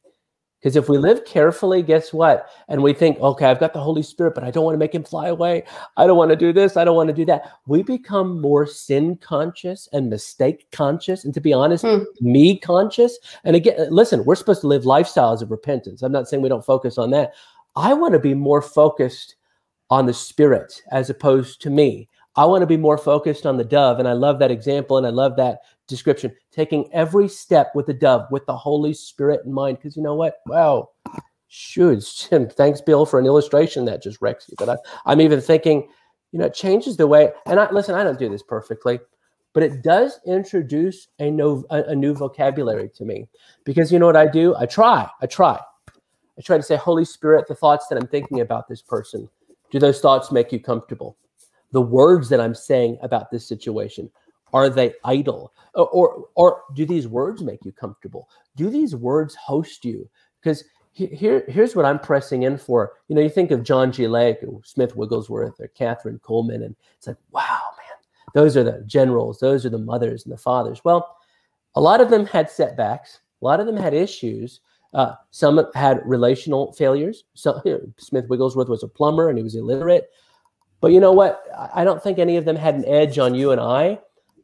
Because if we live carefully, guess what? And we think, okay, I've got the Holy Spirit, but I don't want to make him fly away. I don't want to do this. I don't want to do that. We become more sin conscious and mistake conscious. And to be honest, hmm. me conscious. And again, listen, we're supposed to live lifestyles of repentance. I'm not saying we don't focus on that. I want to be more focused on the Spirit as opposed to me. I want to be more focused on the dove. And I love that example. And I love that description, taking every step with the dove, with the Holy Spirit in mind. Because you know what? Wow, shoot, [laughs] thanks, Bill, for an illustration that just wrecks you. But I, I'm even thinking, you know, it changes the way. And I listen, I don't do this perfectly, but it does introduce a, no, a, a new vocabulary to me. Because you know what I do? I try. I try. I try to say, Holy Spirit, the thoughts that I'm thinking about this person, do those thoughts make you comfortable? The words that I'm saying about this situation, Are they idle? Or, or, or do these words make you comfortable? Do these words host you? Because here, here's what I'm pressing in for. You know, you think of John G. Lake or Smith Wigglesworth or Kathryn Kuhlman, and it's like, wow, man, those are the generals, those are the mothers and the fathers. Well, a lot of them had setbacks, a lot of them had issues. Uh, some had relational failures. So you [laughs] know, Smith Wigglesworth was a plumber and he was illiterate. But you know what? I don't think any of them had an edge on you and I.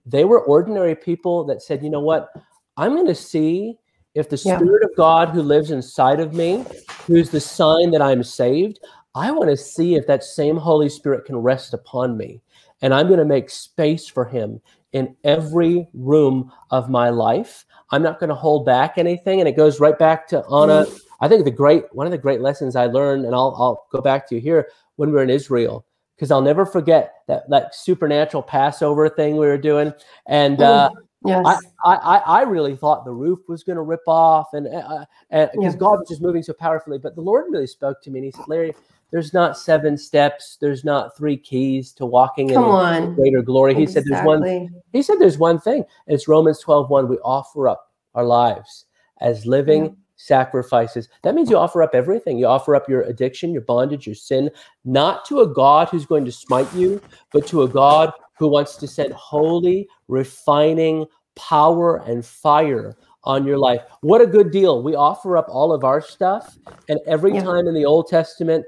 They were ordinary people that said, you know what? I'm going to see if the yeah. Spirit of God who lives inside of me, who's the sign that I'm saved, I want to see if that same Holy Spirit can rest upon me. And I'm going to make space for him in every room of my life. I'm not going to hold back anything. And it goes right back to Ana. Mm. I think the great one of the great lessons I learned, and I'll I'll go back to you here when we were in Israel because I'll never forget that that supernatural Passover thing we were doing, and uh, yes. I, I I really thought the roof was going to rip off, and uh, and because yeah. God was just moving so powerfully, but the Lord really spoke to me, and He said, Larry. There's not seven steps. There's not three keys to walking Come in on. greater glory. He exactly. said there's one. He said there's one thing. And it's Romans 12, 1. We offer up our lives as living yeah sacrifices. That means you offer up everything. You offer up your addiction, your bondage, your sin, not to a God who's going to smite you, but to a God who wants to send holy, refining power and fire on your life. What a good deal. We offer up all of our stuff. And every yeah. time in the Old Testament,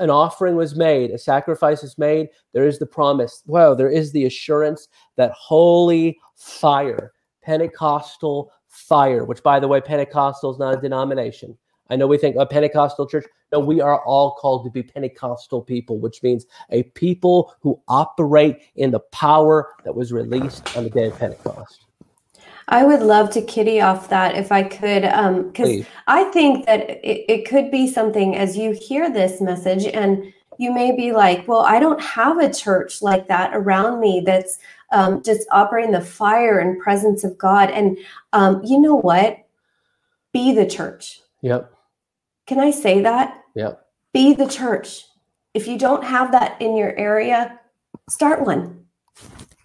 an offering was made, a sacrifice is made, there is the promise. Well, there is the assurance that holy fire, Pentecostal fire, which by the way, Pentecostal is not a denomination. I know we think a Pentecostal church. No, we are all called to be Pentecostal people, which means a people who operate in the power that was released on the day of Pentecost. I would love to kitty off that if I could, because um, I think that it, it could be something as you hear this message and you may be like, well, I don't have a church like that around me that's um, just operating the fire and presence of God. And um, you know what? Be the church. Yep. Can I say that? Yep. Be the church. If you don't have that in your area, start one.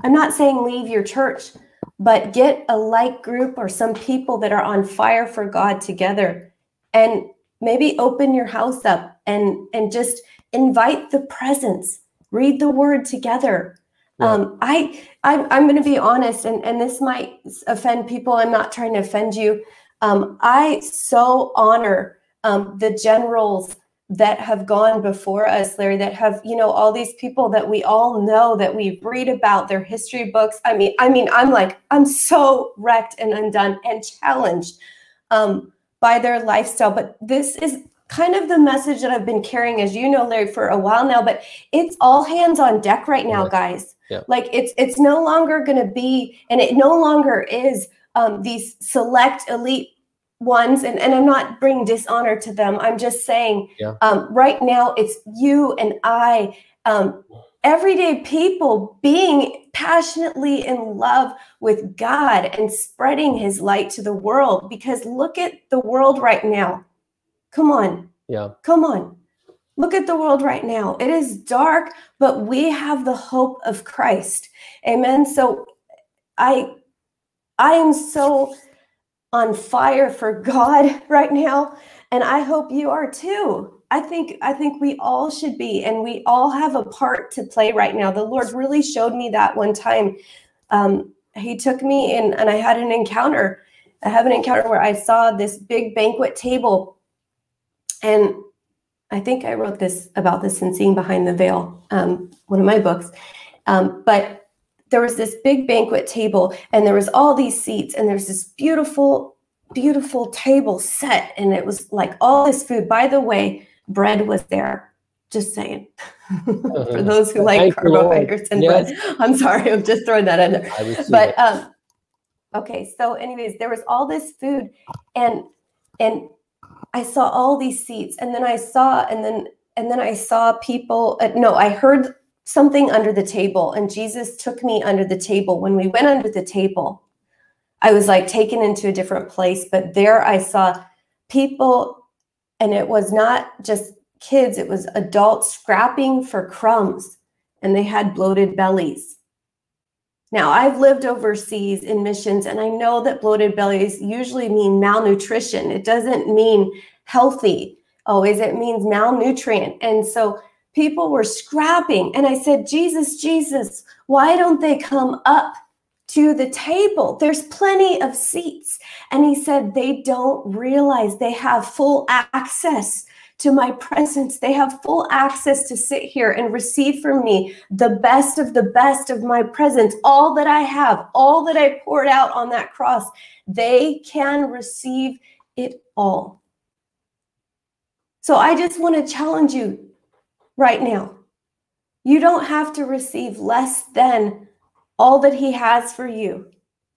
I'm not saying leave your church, but get a like group or some people that are on fire for God together and maybe open your house up and and just invite the presence read the word together. Um, I, I I'm going to be honest, and and this might offend people. I'm not trying to offend you. Um, I so honor um, the generals that have gone before us, Larry. That have you know all these people that we all know that we read about their history books. I mean, I mean, I'm like I'm so wrecked and undone and challenged um, by their lifestyle. But this is kind of the message that I've been carrying, as you know, Larry, for a while now. But it's all hands on deck right now, guys. Yeah. Like it's it's no longer going to be, and it no longer is um, these select elite ones. And, and I'm not bringing dishonor to them. I'm just saying, yeah. um, right now it's you and I, um, everyday people being passionately in love with God and spreading His light to the world. Because look at the world right now. Come on. Yeah. Come on. Look at the world right now. It is dark, but we have the hope of Christ. Amen. So I I am so on fire for God [laughs] right now, and I hope you are too. I think I think we all should be, and we all have a part to play right now. The Lord really showed me that one time. Um, he took me in, and I had an encounter. I have an encounter where I saw this big banquet table, and I think I wrote this about this in Seeing Behind the Veil, um, one of my books. Um, but there was this big banquet table, and there was all these seats, and there's this beautiful, beautiful table set, and it was like all this food. By the way, bread was there. Just saying, [laughs] for those who [laughs] like carbohydrates and yes. bread. [laughs] I'm sorry, I'm just throwing that in there. But um, okay, so anyways, there was all this food, and and I saw all these seats and then I saw and then and then I saw people uh, no I heard something under the table and Jesus took me under the table. When we went under the table I was like taken into a different place but there I saw people and it was not just kids it was adults scrapping for crumbs and they had bloated bellies Now, I've lived overseas in missions, and I know that bloated bellies usually mean malnutrition. It doesn't mean healthy oh, always, it means malnutrient. And so people were scrapping. And I said, Jesus, Jesus, why don't they come up to the table? There's plenty of seats. And he said, they don't realize they have full access to my presence. They have full access to sit here and receive from me the best of the best of my presence, all that I have, all that I poured out on that cross. They can receive it all. So I just want to challenge you right now. You don't have to receive less than all that He has for you.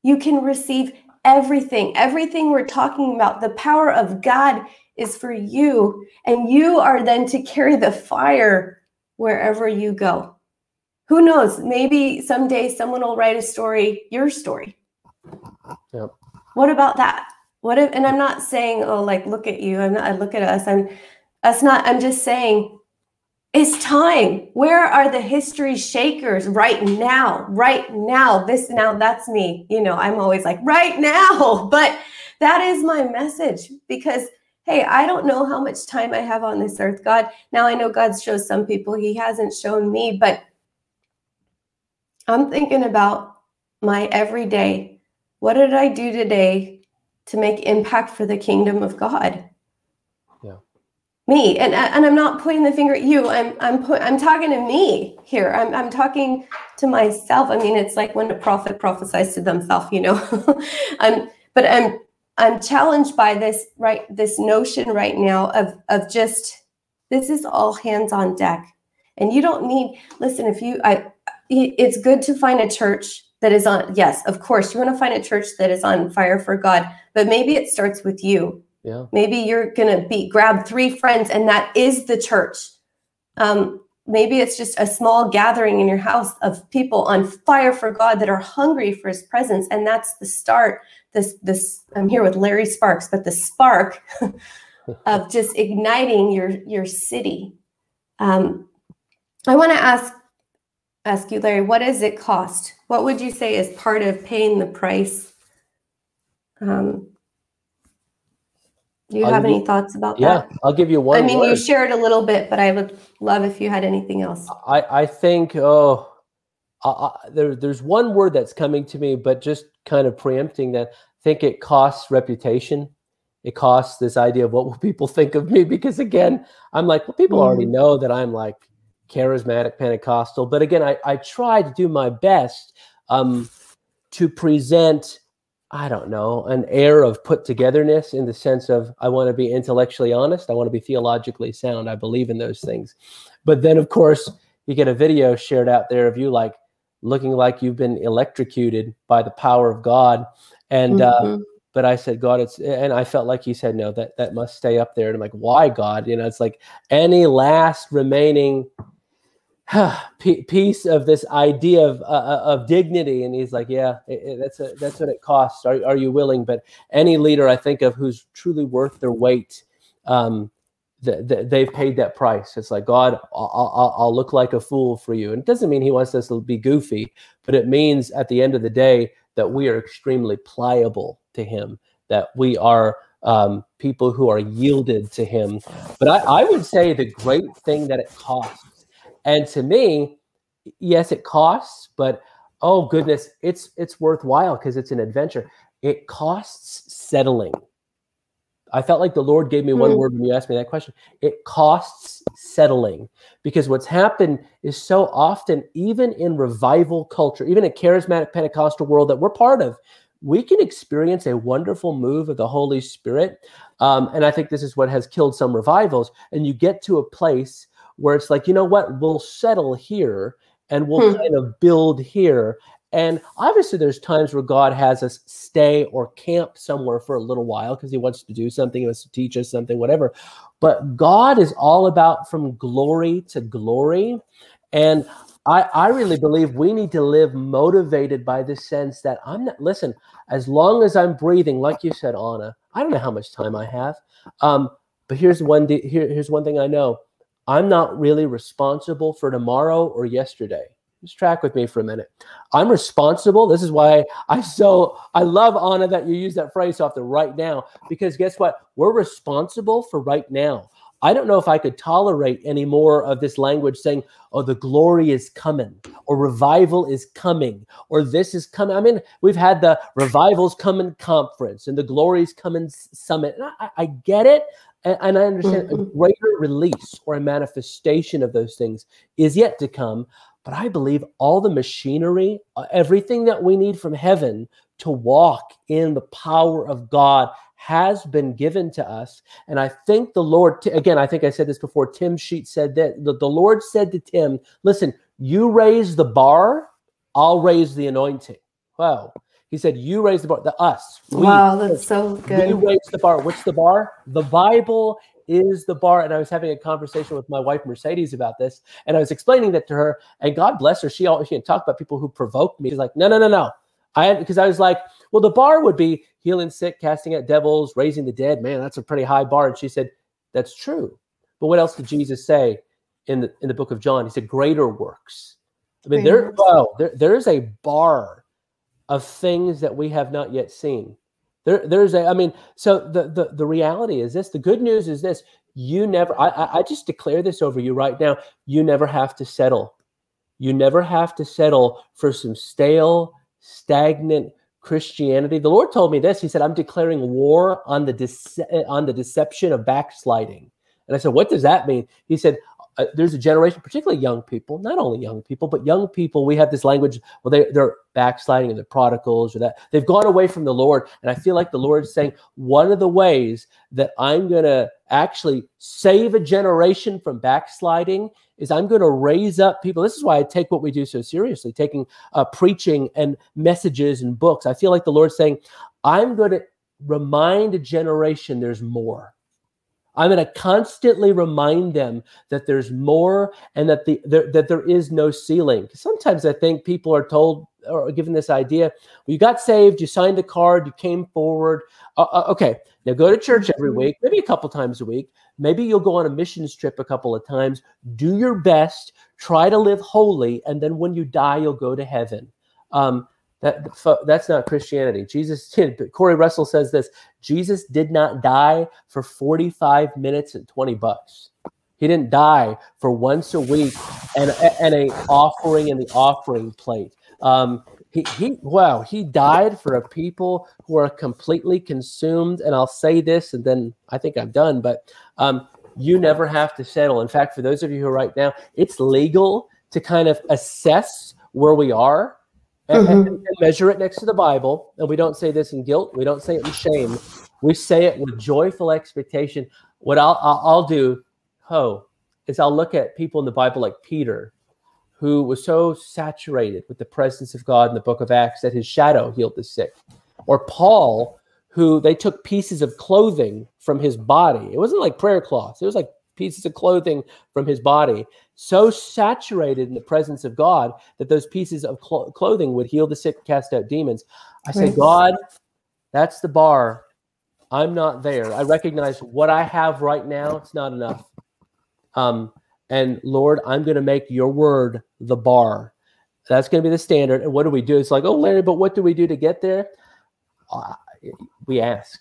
You can receive everything, everything we're talking about. The power of God is for you, and you are then to carry the fire wherever you go. Who knows? Maybe someday someone will write a story, your story. Yep. What about that? What if, and I'm not saying, oh, like, look at you. I'm not, I look at us. I'm, that's not, I'm just saying, it's time. Where are the history shakers right now? Right now. This now, that's me. You know, I'm always like, right now. [laughs] But that is my message because hey, I don't know how much time I have on this earth, God. Now I know God shows some people, He hasn't shown me, but I'm thinking about my everyday. What did I do today to make impact for the kingdom of God? Yeah. Me. And, and I'm not pointing the finger at you. I'm I'm I'm talking to me here. I'm I'm talking to myself. I mean, it's like when a prophet prophesies to themselves, you know. [laughs] I'm but I'm I'm challenged by this right this notion right now of of just this is all hands on deck. And you don't need listen if you I it's good to find a church that is on yes, of course you want to find a church that is on fire for God, but maybe it starts with you. Yeah. Maybe you're going to be grab three friends and that is the church. Um maybe it's just a small gathering in your house of people on fire for God that are hungry for his presence and that's the start this this I'm here with Larry Sparks, but the spark [laughs] of just igniting your your city. Um, I want to ask ask you, Larry, what does it cost? What would you say is part of paying the price? Um, do you I'll have any thoughts about yeah, that? Yeah, I'll give you one. I mean, word. you shared a little bit, but I would love if you had anything else. I I think oh uh, there, there's one word that's coming to me, but just kind of preempting that, I think it costs reputation. It costs this idea of what will people [laughs] think of me? Because again, I'm like, well, people mm-hmm. already know that I'm like charismatic Pentecostal. But again, I, I try to do my best um, to present, I don't know, an air of put togetherness in the sense of I want to be intellectually honest. I want to be theologically sound. I believe in those things. But then, of course, you get a video shared out there of you like looking like you've been electrocuted by the power of God. And uh, mm-hmm. uh, but I said, God, it's and I felt like he said, no, that that must stay up there. And I'm like, why, God? You know, it's like any last remaining [sighs] piece of this idea of uh, uh, of dignity. And he's like, yeah, it, it, that's a, that's what it costs. Are are you willing? But any leader I think of who's truly worth their weight. Um, the, the, they've paid that price. It's like God, I'll, I'll, I'll, look like a fool for you, and it doesn't mean He wants us to be goofy, but it means at the end of the day that we are extremely pliable to Him, that we are um, people who are yielded to Him. But I, I would say the great thing that it costs, and to me, yes, it costs, but oh goodness, it's it's worthwhile because it's an adventure. It costs settling I felt like the Lord gave me one mm. word when you asked me that question. It costs settling because what's happened is so often, even in revival culture, even a charismatic Pentecostal world that we're part of, we can experience a wonderful move of the Holy Spirit. Um, and I think this is what has killed some revivals. And you get to a place where it's like, you know what, we'll settle here and we'll hmm. kind of build here. And obviously, there's times where God has us stay or camp somewhere for a little while because He wants to do something, He wants to teach us something, whatever. But God is all about from glory to glory. And I, I really believe we need to live motivated by the sense that I'm not, listen, as long as I'm breathing, like you said, Ana, I don't know how much time I have. Um, but here's one, here, here's one thing I know I'm not really responsible for tomorrow or yesterday. just track with me for a minute. I'm responsible. This is why I so I love Ana that you use that phrase off the right now because guess what? We're responsible for right now. I don't know if I could tolerate any more of this language saying, oh, the glory is coming, or revival is coming, or this is coming. I mean, we've had the revivals coming conference and the glories coming summit. I, I get it. And, and I understand mm-hmm. a greater release or a manifestation of those things is yet to come. But I believe all the machinery, uh, everything that we need from heaven to walk in the power of God has been given to us. And I think the Lord, again, I think I said this before. Tim Sheets said that the, the Lord said to Tim, Listen, you raise the bar, I'll raise the anointing. Wow. He said, You raise the bar, the us. We, wow, that's so good. You raise the bar. What's the bar? The Bible is the bar. And I was having a conversation with my wife Mercedes about this, and I was explaining that to her. And God bless her, she always she talk about people who provoke me. She's like, no, no, no, no. I because I was like, well, the bar would be healing sick, casting out devils, raising the dead. Man, that's a pretty high bar. And she said, That's true. But what else did Jesus say in the in the book of John? He said, Greater works. I mean, there, well, there, there is a bar of things that we have not yet seen. There, there's a, I mean, so the, the the reality is this. The good news is this: you never. I, I just declare this over you right now. You never have to settle. You never have to settle for some stale, stagnant Christianity. The Lord told me this. He said, "I'm declaring war on the dece- on the deception of backsliding." And I said, "What does that mean?" He said, uh, "There's a generation, particularly young people, not only young people, but young people. We have this language. Well, they they're backsliding and they're prodigals, or that they've gone away from the Lord. And I feel like the Lord is saying one of the ways that I'm going to actually save a generation from backsliding is I'm going to raise up people. This is why I take what we do so seriously, taking uh, preaching and messages and books. I feel like the Lord's saying, I'm going to remind a generation there's more. I'm going to constantly remind them that there's more and that the there, that there is no ceiling. Sometimes I think people are told or given this idea, well, you got saved, you signed a card, you came forward. Uh, uh, okay, now go to church every mm-hmm. week, maybe a couple times a week. Maybe you'll go on a missions trip a couple of times. Do your best, try to live holy, and then when you die, you'll go to heaven. Um, that that's not Christianity. Jesus [laughs] did. Corey Russell says this: Jesus did not die for 45 minutes and 20 bucks. He didn't die for once a week and and a offering in the offering plate. Um, he, he wow he died for a people who are completely consumed and i'll say this and then i think i'm done but um, you never have to settle in fact for those of you who are right now it's legal to kind of assess where we are and, mm-hmm. and, measure it next to the Bible. And we don't say this in guilt. We don't say it in shame. We say it with joyful expectation. What I'll, I'll, I'll do, ho, is I'll look at people in the Bible like Peter, who was so saturated with the presence of God in the book of Acts that his shadow healed the sick. Or Paul, who they took pieces of clothing from his body. It wasn't like prayer cloths. It was like pieces of clothing from his body, so saturated in the presence of God that those pieces of cl- clothing would heal the sick, cast out demons. I say, God, that's the bar. I'm not there. I recognize what I have right now, it's not enough. Um, and Lord, I'm going to make your word the bar. That's going to be the standard. And what do we do? It's like, oh, Larry, but what do we do to get there? Uh, we ask,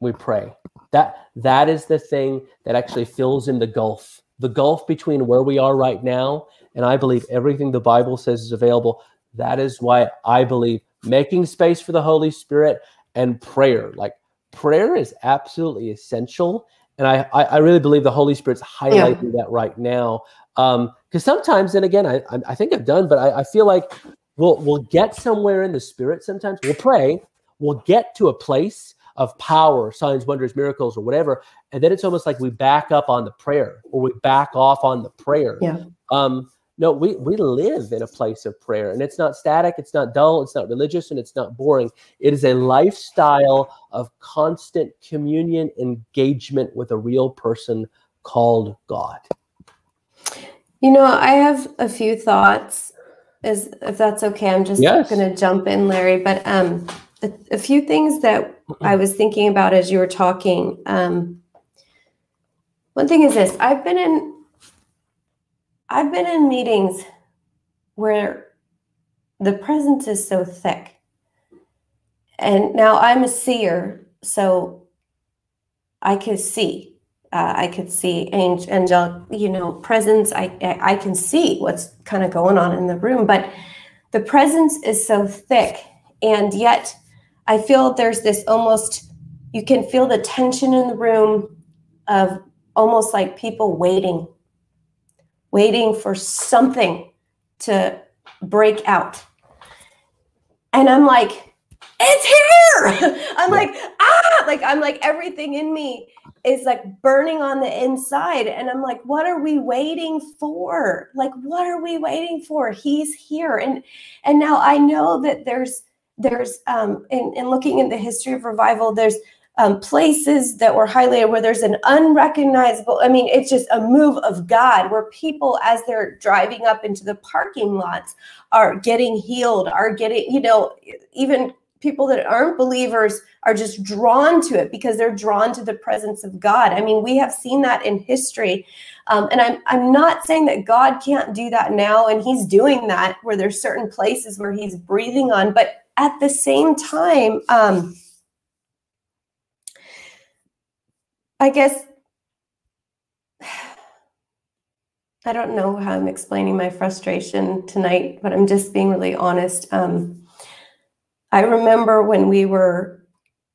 we pray. That that is the thing that actually fills in the gulf, the gulf between where we are right now and I believe everything the Bible says is available. That is why I believe making space for the Holy Spirit and prayer, like prayer, is absolutely essential. And I I, I really believe the Holy Spirit's highlighting yeah. that right now. Um, because sometimes, and again, I I think I've done, but I, I feel like we'll we'll get somewhere in the spirit. Sometimes we'll pray, we'll get to a place of power, signs, wonders, miracles, or whatever. And then it's almost like we back up on the prayer or we back off on the prayer. Yeah. Um, no, we, we live in a place of prayer and it's not static, it's not dull, it's not religious, and it's not boring. It is a lifestyle of constant communion, engagement with a real person called God. You know, I have a few thoughts, is if that's okay. I'm just yes. going to jump in, Larry. But um, a, a few things that I was thinking about as you were talking. Um, one thing is this: I've been in, I've been in meetings where the presence is so thick. And now I'm a seer, so I could see. Uh, I could see angel, angelic, you know, presence. I I can see what's kind of going on in the room, but the presence is so thick, and yet I feel there's this almost. You can feel the tension in the room of almost like people waiting, waiting for something to break out. And I'm like, it's here. [laughs] I'm like, ah, like I'm like everything in me is like burning on the inside. And I'm like, what are we waiting for? Like, what are we waiting for? He's here. And and now I know that there's there's um in, in looking in the history of revival, there's um, places that were highlighted where there's an unrecognizable, I mean, it's just a move of God where people, as they're driving up into the parking lots, are getting healed, are getting, you know, even people that aren't believers are just drawn to it because they're drawn to the presence of God. I mean, we have seen that in history. Um, and I'm, I'm not saying that God can't do that now, and He's doing that where there's certain places where He's breathing on. But at the same time, um, I guess I don't know how I'm explaining my frustration tonight, but I'm just being really honest. Um, I remember when we were,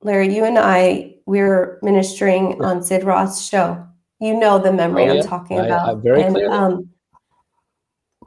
Larry, you and I, we were ministering on Sid Roth's show. You know the memory oh, yeah. I'm talking I, about. I, very and, um,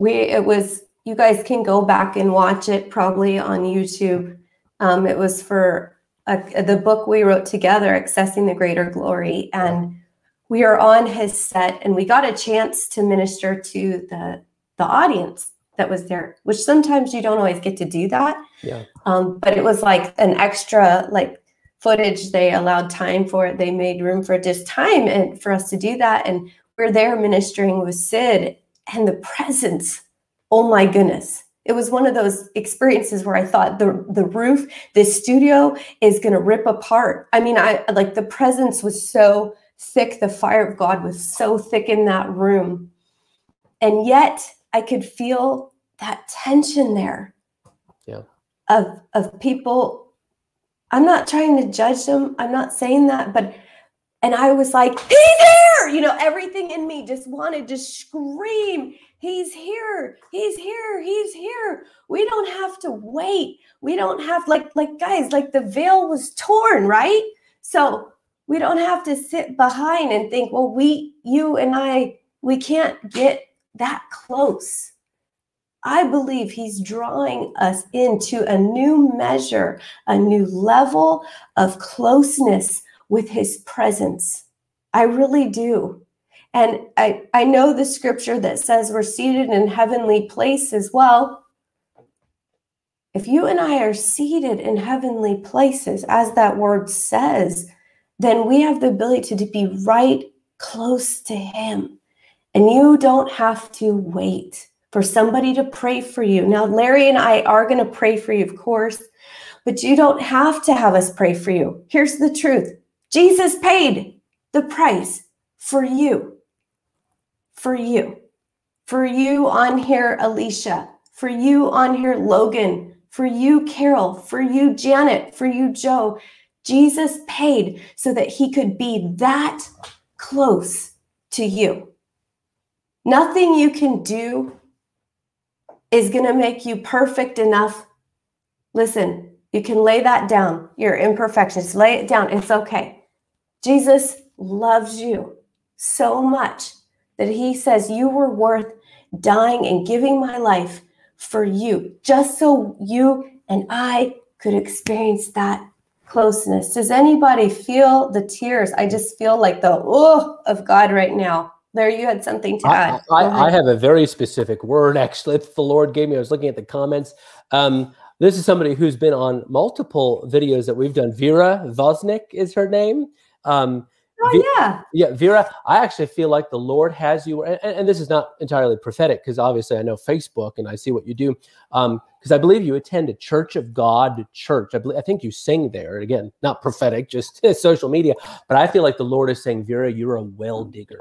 we it was you guys can go back and watch it probably on YouTube. Um, it was for a, the book we wrote together, Accessing the Greater Glory. And we are on his set and we got a chance to minister to the, the audience that was there, which sometimes you don't always get to do that. Yeah. Um, but it was like an extra like footage. They allowed time for it. They made room for just time and for us to do that. And we're there ministering with Sid and the presence. Oh my goodness it was one of those experiences where I thought the the roof, this studio is going to rip apart. I mean, I like the presence was so thick, the fire of God was so thick in that room. And yet I could feel that tension there. Yeah. Of of people I'm not trying to judge them. I'm not saying that, but and I was like, he's there!" You know, everything in me just wanted to scream He's here. He's here. He's here. We don't have to wait. We don't have like like guys, like the veil was torn, right? So we don't have to sit behind and think, well, we you and I we can't get that close. I believe he's drawing us into a new measure, a new level of closeness with his presence. I really do. And I, I know the scripture that says we're seated in heavenly places. Well, if you and I are seated in heavenly places, as that word says, then we have the ability to be right close to Him. And you don't have to wait for somebody to pray for you. Now, Larry and I are going to pray for you, of course, but you don't have to have us pray for you. Here's the truth Jesus paid the price for you for you. For you on here, Alicia. For you on here, Logan. For you, Carol. For you, Janet. For you, Joe. Jesus paid so that he could be that close to you. Nothing you can do is going to make you perfect enough. Listen, you can lay that down, your imperfections. Lay it down. It's okay. Jesus loves you so much that he says, You were worth dying and giving my life for you, just so you and I could experience that closeness. Does anybody feel the tears? I just feel like the oh of God right now. There, you had something to add. I, I, have a very specific word actually the Lord gave me. I was looking at the comments. Um, this is somebody who's been on multiple videos that we've done. Vera Vosnik is her name. Um, Oh, yeah. Yeah, Vera, I actually feel like the Lord has you, and, and this is not entirely prophetic because obviously I know Facebook and I see what you do. Um, because I believe you attend a Church of God church. I, believe, I think you sing there. Again, not prophetic, just [laughs] social media. But I feel like the Lord is saying, Vera, you're a well digger.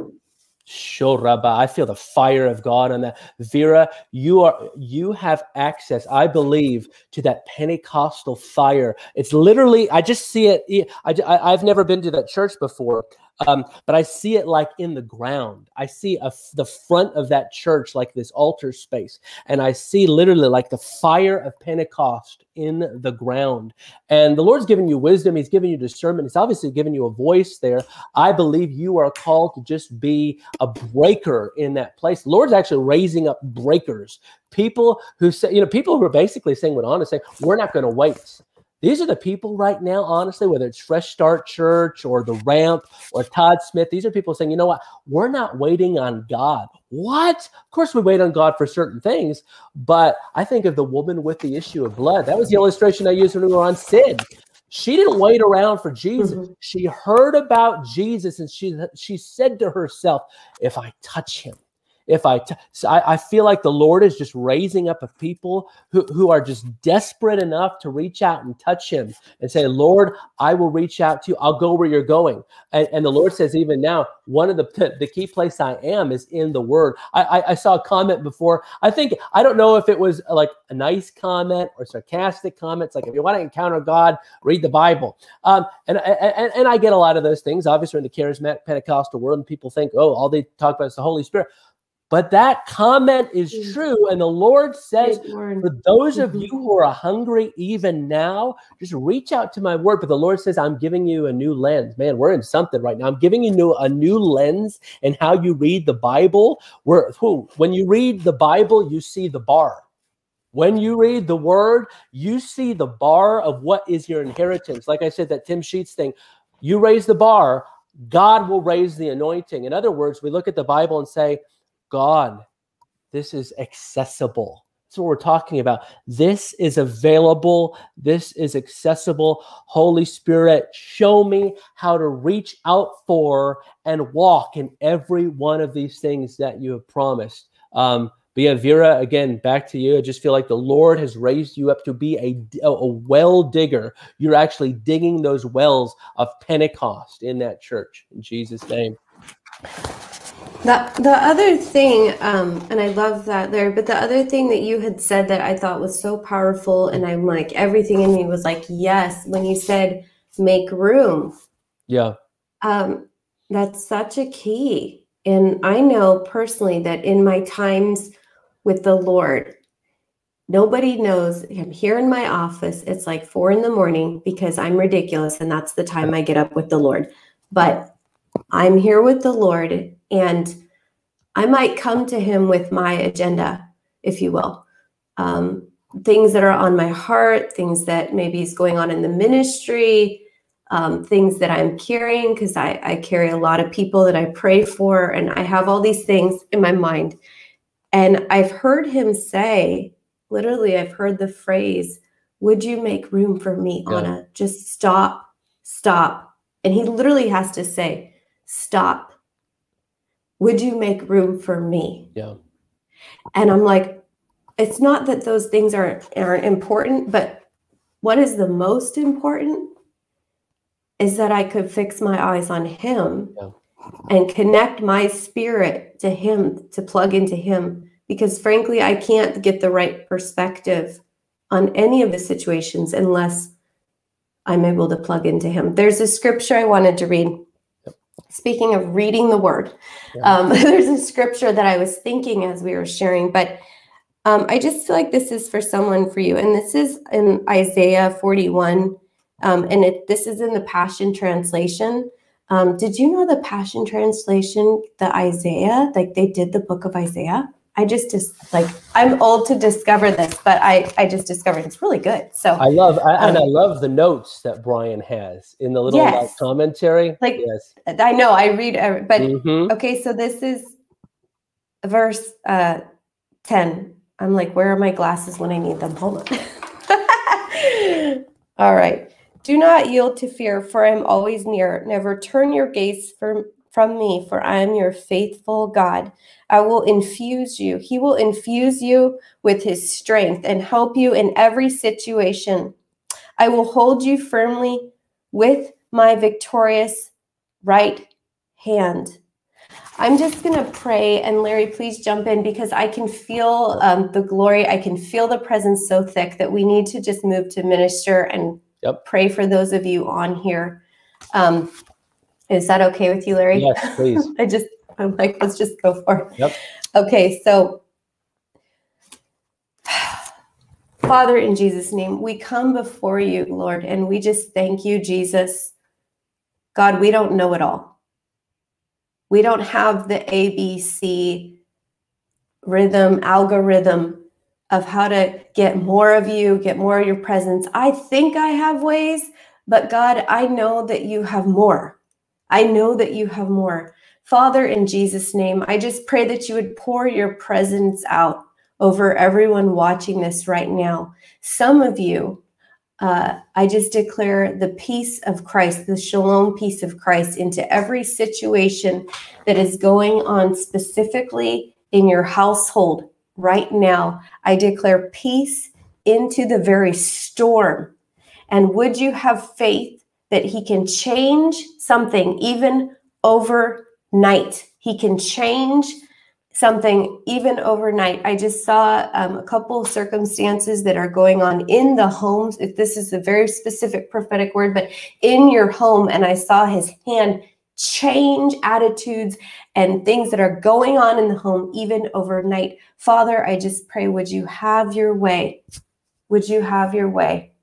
Shoraba. I feel the fire of God on that. Vera, you are you have access, I believe, to that Pentecostal fire. It's literally, I just see it. I, I, I've never been to that church before, um, but I see it like in the ground. I see a, the front of that church like this altar space, and I see literally like the fire of Pentecost in the ground. And the Lord's given you wisdom. He's given you discernment. He's obviously given you a voice there. I believe you are called to just be a breaker in that place. The Lord's actually raising up breakers, people who say, you know, people who are basically saying what honest saying, we're not going to wait. These are the people right now, honestly, whether it's Fresh Start Church or The Ramp or Todd Smith, these are people saying, you know what? We're not waiting on God. What? Of course, we wait on God for certain things, but I think of the woman with the issue of blood. That was the illustration I used when we were on Sid. She didn't wait around for Jesus. Mm-hmm. She heard about Jesus and she she said to herself, if I touch him, if I, t- so I, I feel like the Lord is just raising up a people who, who are just desperate enough to reach out and touch him and say, Lord, I will reach out to you. I'll go where you're going. And, and the Lord says, even now, one of the, the key place I am is in the word. I, I, I saw a comment before. I think, I don't know if it was like a nice comment or sarcastic comments. Like if you want to encounter God, read the Bible. Um, and, and, and I get a lot of those things. Obviously in the charismatic Pentecostal world, and people think, oh, all they talk about is the Holy Spirit. But that comment is true. And the Lord says, for those of mm-hmm. you who are hungry even now, just reach out to my word. But the Lord says, I'm giving you a new lens. Man, we're in something right now. I'm giving you a new lens in how you read the Bible. Where when you read the Bible, you see the bar. When you read the word, you see the bar of what is your inheritance. Like I said, that Tim Sheets thing, you raise the bar, God will raise the anointing. In other words, we look at the Bible and say, God. This is accessible. That's what we're talking about. This is available. This is accessible. Holy Spirit, show me how to reach out for and walk in every one of these things that you have promised. Um, but yeah, Vera, again, back to you. I just feel like the Lord has raised you up to be a, a well digger. You're actually digging those wells of Pentecost in that church. In Jesus' name. The, the other thing, um, and I love that there, but the other thing that you had said that I thought was so powerful, and I'm like, everything in me was like, yes, when you said make room. Yeah. Um, that's such a key. And I know personally that in my times with the Lord, nobody knows. I'm here in my office. It's like four in the morning because I'm ridiculous, and that's the time I get up with the Lord. But I'm here with the Lord and I might come to him with my agenda, if you will. Um, things that are on my heart, things that maybe is going on in the ministry, um, things that I'm carrying, because I, I carry a lot of people that I pray for, and I have all these things in my mind. And I've heard him say, literally, I've heard the phrase, Would you make room for me, yeah. Ana? Just stop, stop. And he literally has to say, Stop would you make room for me? Yeah. And I'm like, it's not that those things aren't aren't important, but what is the most important is that I could fix my eyes on him yeah. and connect my spirit to him, to plug into him. Because frankly, I can't get the right perspective on any of the situations unless I'm able to plug into him. There's a scripture I wanted to read speaking of reading the word, yeah. um, [laughs] there's a scripture that I was thinking as we were sharing, but um, I just feel like this is for someone for you. And this is in Isaiah 41. Um, and it, this is in the Passion Translation. Um, did you know the Passion Translation, the Isaiah, like they did the book of Isaiah? I just just like I'm old to discover this, but I I just discovered it's really good. So I love I, um, and I um, love the notes that Brian has in the little yes. like, commentary. Like yes. I know I read, but mm-hmm. okay. So this is verse uh, ten. I'm like, where are my glasses when I need them? Hold on. [laughs] All right. Do not yield to fear, for I am always near. Never turn your gaze from from me, for I am your faithful God. I will infuse you. He will infuse you with his strength and help you in every situation. I will hold you firmly with my victorious right hand. I'm just going to pray, and Larry, please jump in because I can feel um, the glory. I can feel the presence so thick that we need to just move to minister and Yep. pray for those of you on here. Um, is that okay with you, Larry? Yes, please. [laughs] I just, I'm like, let's just go for it. Yep. Okay, so Father, in Jesus' name, we come before you, Lord, and we just thank you, Jesus. God, we don't know it all. We don't have the ABC rhythm, algorithm of how to get more of you, get more of your presence. I think I have ways, but God, I know that you have more. I know that you have more. Father, in Jesus' name, I just pray that you would pour your presence out over everyone watching this right now. Some of you, uh, I just declare the peace of Christ, the shalom peace of Christ into every situation that is going on specifically in your household right now. I declare peace into the very storm. And would you have faith that He can change something even overnight? He can change something even overnight. I just saw um, a couple of circumstances that are going on in the homes. If this is a very specific prophetic word, but in your home, and I saw his hand change attitudes and things that are going on in the home even overnight. Father, I just pray, would you have your way? Would you have your way?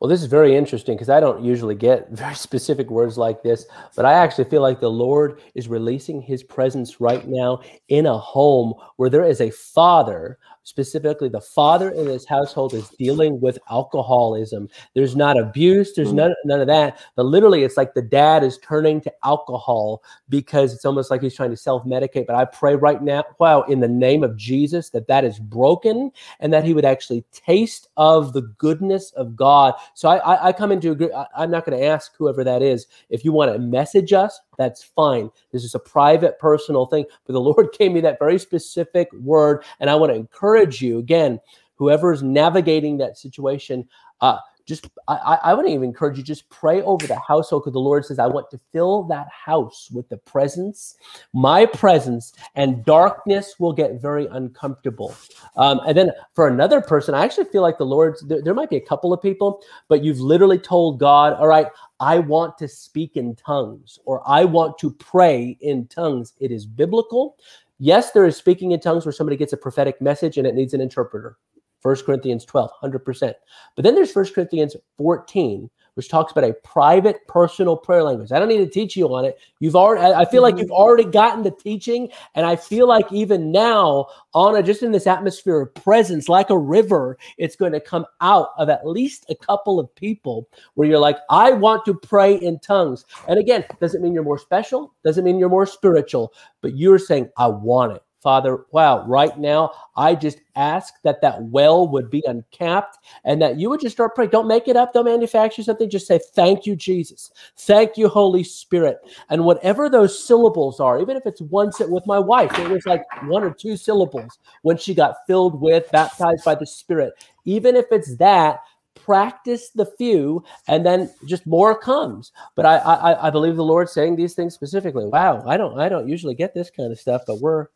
Well, this is very interesting because I don't usually get [laughs] very specific words like this, but I actually feel like the Lord is releasing his presence right now in a home where there is a father specifically the father in this household is dealing with alcoholism. There's not abuse there's mm. none, none of that but literally it's like the dad is turning to alcohol because it's almost like he's trying to self-medicate but i pray right now wow in the name of jesus that that is broken and that he would actually taste of the goodness of god. So i i, I come into agree I, i'm not going to ask whoever that is. If you want to message us that's fine. This is a private, personal thing. But the [laughs] Lord gave me that very specific word. And I want to encourage you again, whoever's navigating that situation, uh, just I, I wouldn't even encourage you just pray over the household because the lord says i want to fill that house with the presence my presence and darkness will get very uncomfortable um, and then for another person i actually feel like the lord's there, there might be a couple of people but you've literally told god all right I want to speak in tongues or I want to pray in tongues. It is biblical. Yes, there is speaking in tongues where somebody gets a prophetic message and it needs an interpreter. 1 Corinthians 12, 100%. But then there's 1 Corinthians 14, which talks about a private personal prayer language. I don't need to teach you on it. You've already I feel like mm-hmm. you've already gotten the teaching and I feel like even now on a just in this atmosphere of presence like a river, it's going to come out of at least a couple of people where you're like, "I want to pray in tongues." And again, doesn't mean you're more special, doesn't mean you're more spiritual, but you're saying, "I want it." Father, wow, right now, I just ask that that well would be uncapped and that you would just start praying. Don't make it up. Don't manufacture something. Just say, Thank you, Jesus. Thank you, Holy Spirit. And whatever those syllables are, even if it's one sit with my wife, it was like one or two syllables when she got filled with, baptized by the Spirit. Even if it's that, practice the few and then just more comes but I, I i believe the lord saying these things specifically wow i don't i don't usually get this kind of stuff but we're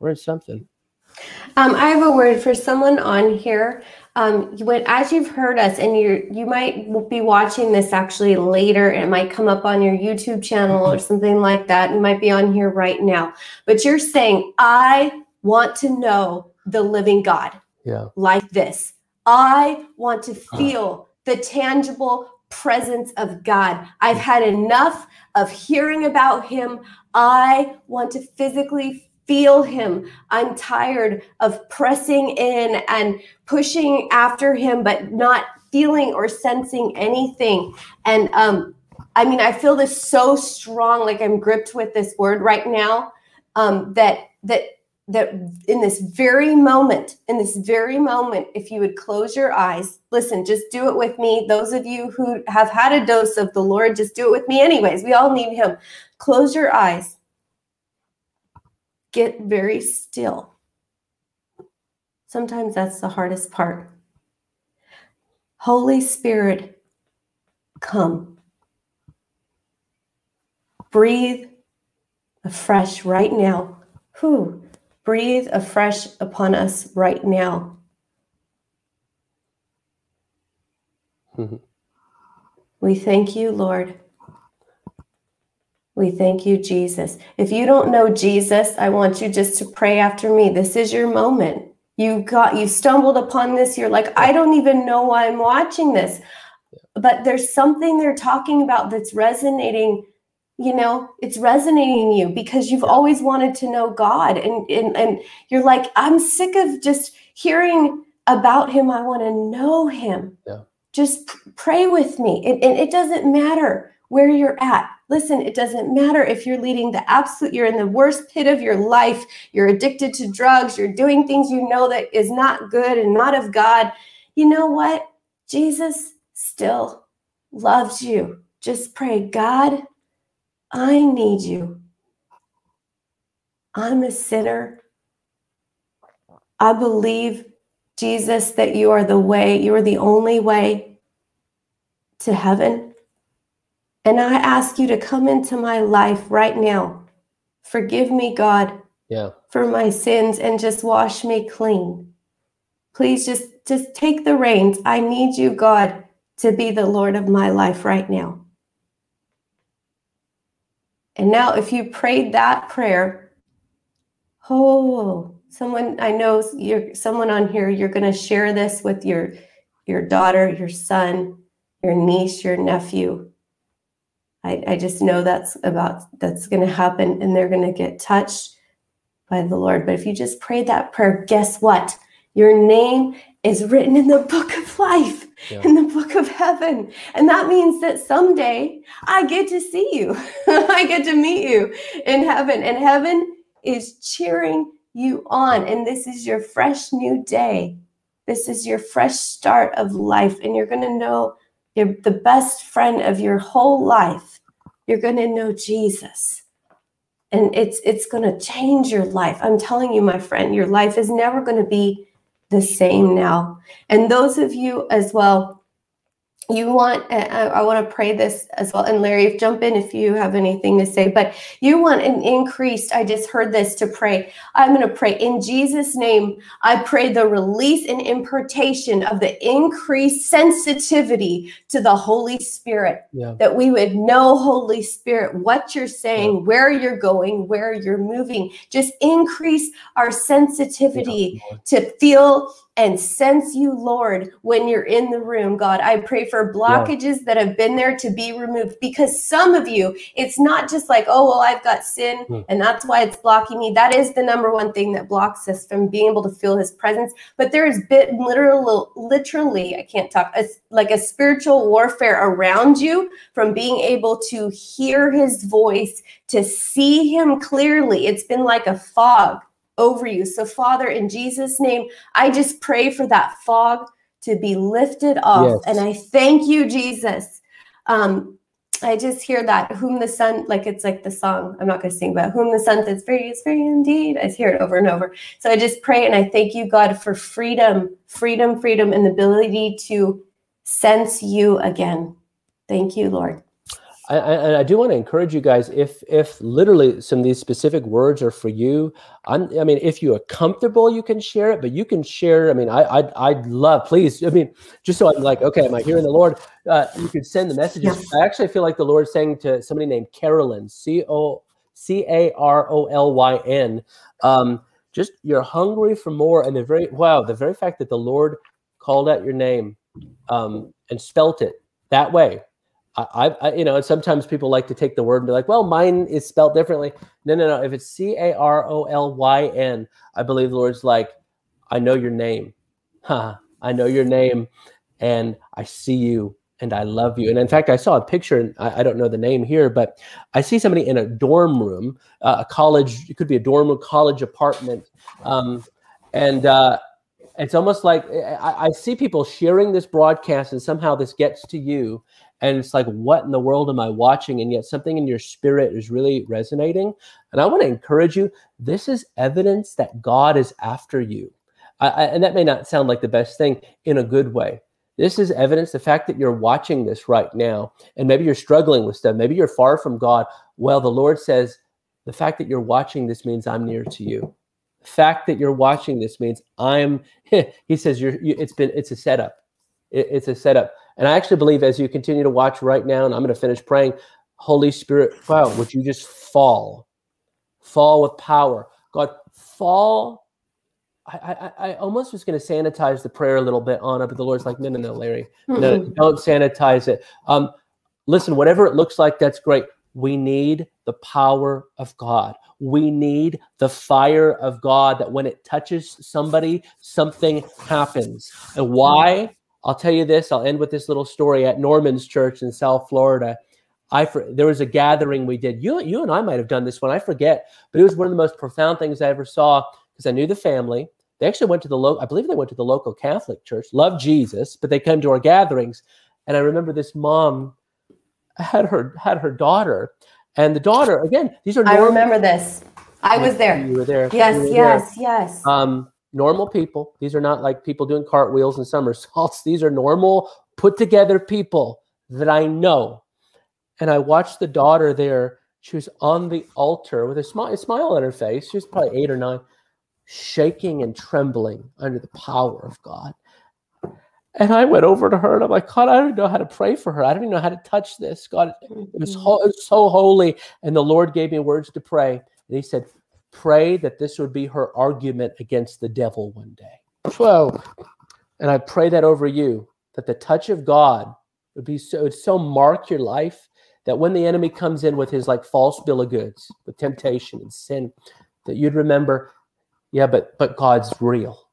or something. Um, I have a word for someone on here. Um, when, as you've heard us, and you you might be watching this actually later, it might come up on your YouTube channel or something like that. You might be on here right now, but you're saying, "I want to know the living God." Yeah. Like this, I want to feel the tangible presence of God. I've had enough of hearing about Him. I want to physically feel him. I'm tired of pressing in and pushing after him, but not feeling or sensing anything. And um, I mean, I feel this so strong, like I'm gripped with this word right now. Um, that that that in this very moment, in this very moment, if you would close your eyes, listen, just do it with me. Those of you who have had a dose of the Lord, just do it with me, anyways. We all need Him. Close your eyes get very still. Sometimes that's the hardest part. Holy Spirit, come. breathe afresh right now. Who? Breathe afresh upon us right now. Mm-hmm. we thank you, Lord. We thank you, Jesus. If you don't know Jesus, I want you just to pray after me. This is your moment. You got you stumbled upon this. You're like, I don't even know why I'm watching this. But there's something they're talking about that's resonating you know it's resonating you because you've always wanted to know god and and, and you're like i'm sick of just hearing about him i want to know him yeah. just pray with me and, and it doesn't matter where you're at listen it doesn't matter if you're leading the absolute you're in the worst pit of your life you're addicted to drugs you're doing things you know that is not good and not of god you know what jesus still loves you just pray god I need you. I'm a sinner. I believe, Jesus, that you are the way, you are the only way to heaven. And I ask you to come into my life right now. Forgive me, God, yeah. for my sins and just wash me clean. Please just just take the reins. I need you, God, to be the Lord of my life right now. And now, if you prayed that prayer, oh, someone I know you're someone on here, you're going to share this with your your daughter, your son, your niece, your nephew. I, I just know that's about that's going to happen, and they're going to get touched by the Lord. But if you just pray that prayer, guess what? Your name is written in the book of life, yeah. in the book of heaven. And that means that someday I get to see you. [laughs] I get to meet you in heaven. And heaven is cheering you on. And this is your fresh new day. This is your fresh start of life. And you're going to know you're the best friend of your whole life. You're going to know Jesus. And it's it's going to change your life. I'm telling you, my friend, your life is never going to be the same now. And those of you as well, you want, uh, uh, I, I want to pray this as well. And Larry, jump in if you have anything to say, but you want an increased, I just heard this to pray. I'm going to pray in Jesus' name. I pray the release and impartation of the increased sensitivity to the Holy Spirit, yeah. that we would know, Holy Spirit, what you're saying, yeah. where you're going, where you're moving. Just increase our sensitivity yeah. to feel and sense you, Lord, when you're in the room, God. I pray for blockages yeah. that have been there to be removed because some of you, it's not just like, oh, well, I've got sin mm. and that's why it's blocking me. That is the number one thing that blocks us from being able to feel his presence. But there is bit literally, literally, I can't talk, a, like a spiritual warfare around you from being able to hear his voice, to see him clearly. It's been like a fog over you. So, Father, in Jesus' name, I just pray for that fog to be lifted off. Yes. And I thank you, Jesus. Um, I just hear that whom the sun, like it's like the song, I'm not going to sing, but whom the sun is free is free indeed. I hear it over and over. So I just pray and I thank you, God, for freedom, freedom, freedom, and the ability to sense you again. Thank you, Lord. I, I, I do want to encourage you guys if if literally some of these specific words are for you. I'm, I mean, if you are comfortable, you can share it, but you can share. I mean, I I'd, I'd love, please. I mean, just so I'm like, okay, am I hearing the Lord? Uh, you could send the messages. Yes. I actually feel like the Lord's saying to somebody named Carolyn, C O C A R O L Y N. Um, just you're hungry for more, and the very wow, the very fact that the Lord called out your name um, and spelt it that way I, I, you know, sometimes people like to take the word and be like, well, mine is spelled differently. No, no, no. If it's C A R O L Y N, I believe the Lord's like, I know your name. [laughs] Huh, I know your name and I see you and I love you. And in fact, I saw a picture, and I, I don't know the name here, but I see somebody in a dorm room, uh, a college, it could be a dorm room, college apartment. Um, and uh, it's almost like I, I see people sharing this broadcast, and somehow this gets to you and it's like what in the world am i watching and yet something in your spirit is really resonating and i want to encourage you this is evidence that god is after you I, I, and that may not sound like the best thing in a good way this is evidence the fact that you're watching this right now and maybe you're struggling with stuff maybe you're far from god Well, the Lord says, the fact that you're watching this means I'm near to you. The fact that you're watching this means I'm. [laughs] he says you're. You, it's been. It's a setup. It, it's a setup. And I actually believe as you continue to watch right now, and I'm going to finish praying, Holy Spirit, wow, would you just fall, fall with power, God, fall. I, I, I almost was going to sanitize the prayer a little bit on it, but the Lord's like, no, no, no, Larry, no, don't sanitize it. Um, listen, whatever it looks like, that's great. We need the power of God. We need the fire of God that when it touches somebody, something happens. And why? I'll tell you this. I'll end with this little story at Norman's Church in South Florida. I there was a gathering we did. You you and I might have done this one. I forget, but it was one of the most profound things I ever saw because I knew the family. They actually went to the local. I believe they went to the local Catholic church. Loved Jesus, but they came to our gatherings, and I remember this mom had her had her daughter, and the daughter again. These are. Normal, I remember this. I was there. You were there. Yes, were yes, there. yes. Um, normal people. These are not like people doing cartwheels and somersaults. [laughs] These are normal, put together people that I know. And I watched the daughter there. She was on the altar with a smile, a smile on her face. She was probably eight or nine, shaking and trembling under the power of God. And I went over to her and I'm like, God, I don't know how to pray for her. I don't even know how to touch this. God, it was, ho- it was so holy. And the Lord gave me words to pray. And He said, pray that this would be her argument against the devil one day. So, and I pray that over you, that the touch of God would be so, would so mark your life that when the enemy comes in with his like false bill of goods, with temptation and sin, that you'd remember, yeah, but but God's real.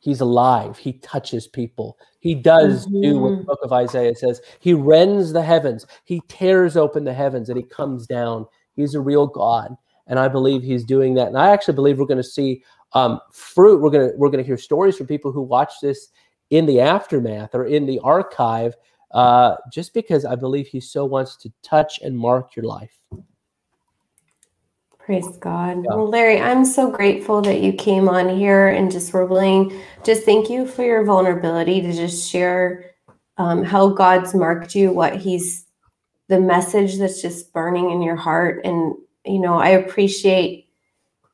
He's alive. He touches people. He does mm-hmm. do what the book of Isaiah says. He rends the heavens. He tears open the heavens and he comes down. He's a real God and I believe he's doing that. And I actually believe we're going to see um, fruit. We're going to we're going to hear stories from people who watch this in the aftermath or in the archive, uh, just because I believe he so wants to touch and mark your life. Praise God. Well, Larry, I'm so grateful that you came on here and just were willing. Just thank you for your vulnerability to just share um, how God's marked you, what He's, the message that's just burning in your heart, and you know, I appreciate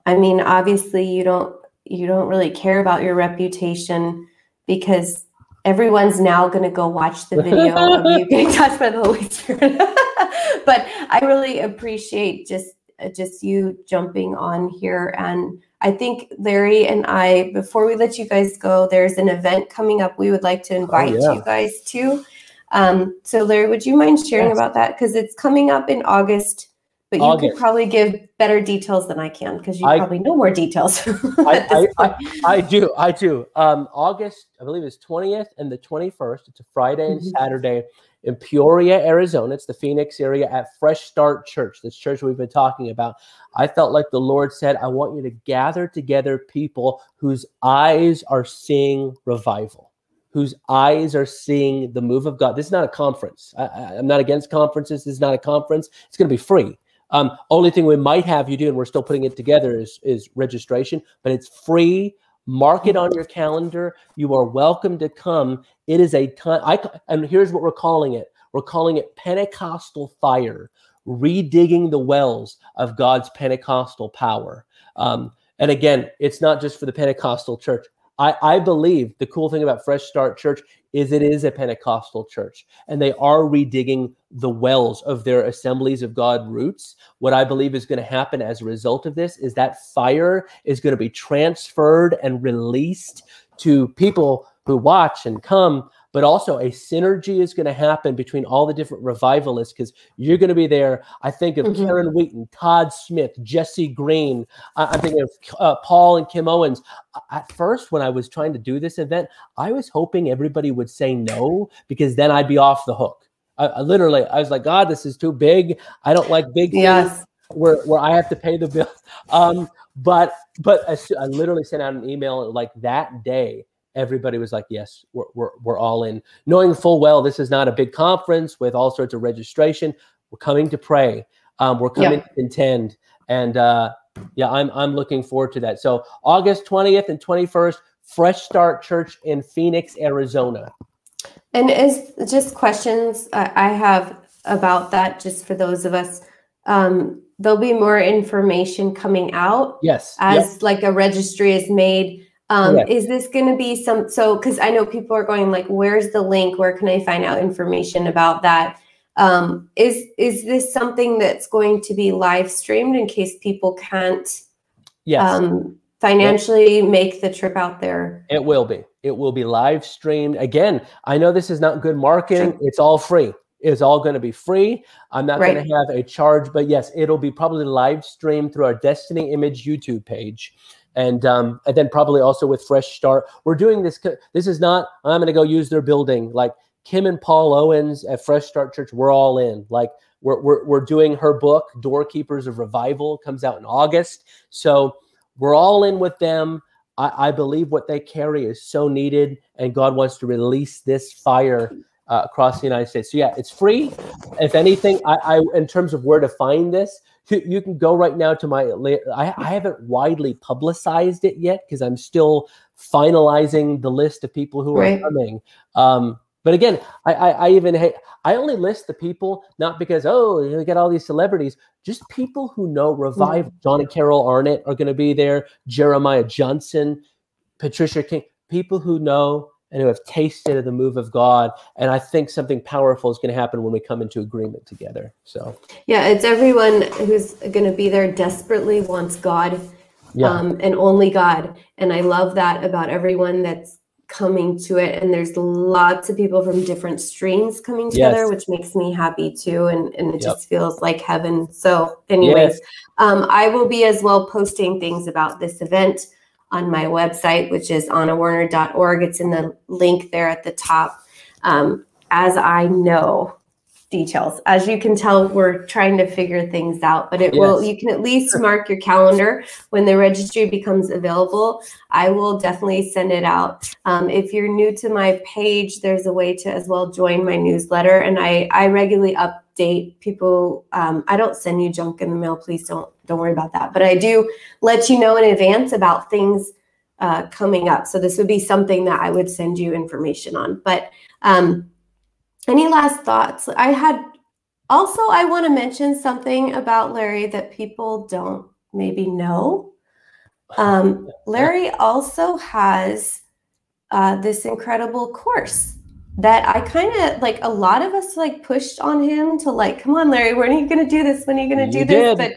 I mean, obviously you don't you don't really care about your reputation because everyone's now going to go watch the video of [laughs] you getting touched by the Holy Spirit. [laughs] but I really appreciate just just you jumping on here and I think Larry and I before we let you guys go there's an event coming up we would like to oh, invite oh, yeah. you guys to um, so Larry would you mind sharing yes. about that because it's coming up in August but you August. could probably give better details than I can because you I, probably know more details. [laughs] I, I, I, do. I do. Um, August, I believe it's 20th and the 21st. It's a Friday and mm-hmm. Saturday in Peoria, Arizona. It's the Phoenix area at Fresh Start Church, this church we've been talking about. I felt like the Lord said, I want you to gather together people whose eyes are seeing revival whose eyes are seeing the move of God. This is not a conference. I, am not against conferences. This is not a conference. It's going to be free. Um, only thing we might have you do, and we're still putting it together, is is registration, but it's free. Mark it on your calendar. You are welcome to come. It is a time. I and here's what we're calling it. We're calling it Pentecostal fire, redigging the wells of God's Pentecostal power. Um, and again, it's not just for the Pentecostal church. I, I believe the cool thing about Fresh Start Church is it is a Pentecostal church, and they are redigging the wells of their assemblies of God roots. What I believe is going to happen as a result of this is that fire is going to be transferred and released to people who watch and come but also a synergy is going to happen between all the different revivalists because you're going to be there. I think of mm-hmm. Karen Wheaton, Todd Smith, Jessi Green. I, am thinking of uh, Paul and Kim Owens. At first, when I was trying to do this event, I was hoping everybody would say no because then I'd be off the hook. I, I literally, I was like, God, this is too big. I don't like big yes. things where where I have to pay the bill. Um, but but I, I literally sent out an email like that day everybody was like, yes, we're, we're, we're all in, knowing full well this is not a big conference with all sorts of registration. We're coming to pray. Um, we're coming yeah. to contend. And uh, yeah, I'm, I'm looking forward to that. So August 20th and 21st, Fresh Start Church in Phoenix, Arizona. And is just questions I have about that, just for those of us um, there'll be more information coming out Yes. as Yep. like a registry is made. Um, is this going to be some? So, because I know people are going like, "Where's the link? Where can I find out information about that?" Um, is is this something that's going to be live streamed in case people can't Yes. um, financially make the trip out there? It will be. It will be live streamed. Again, I know this is not good marketing. It's all free. It's all going to be free. I'm not Right. going to have a charge, but yes, it'll be probably live streamed through our Destiny Image YouTube page. And, um, and then probably also with Fresh Start. We're doing this. This is not, I'm going to go use their building. Like Kim and Paul Owens at Fresh Start Church, we're all in. Like we're, we're, we're doing her book, Doorkeepers of Revival, comes out in August. So we're all in with them. I, I believe what they carry is so needed, and God wants to release this fire uh, across the United States. So yeah, it's free. If anything, I, I in terms of where to find this, you, you can go right now to my. I, I haven't widely publicized it yet because I'm still finalizing the list of people who Right. are coming. Um, but again, I, I, I even hate. I only list the people not because oh you get all these celebrities, just people who know revival. John and Carol Arnott are going to be there. Jeremiah Johnson, Patricia King, people who know and who have tasted of the move of God. And I think something powerful is going to happen when we come into agreement together. So Yeah, it's everyone who's going to be there desperately wants God yeah, um, and only God. And I love that about everyone that's coming to it. And there's lots of people from different streams coming together, Yes. which makes me happy too. And, and it Yep. just feels like heaven. So, anyways, Yes. um, I will be as well posting things about this event on my website, which is anawerner.org. It's in the link there at the top. Um, as I know details, as you can tell, we're trying to figure things out, but it will, you can at least mark your calendar when the registry becomes available. I will definitely send it out. Um, if you're new to my page, there's a way to as well join my newsletter, and I I regularly update people. Um, I don't send you junk in the mail. Please don't don't worry about that. But I do let you know in advance about things uh, coming up. So this would be something that I would send you information on. But um, any last thoughts? I had also I want to mention something about Larry that people don't maybe know. Um, Larry also has uh, this incredible course that I kind of like. A lot of us like pushed on him to like, come on, Larry, when are you going to do this? When are you going to You do this? did. But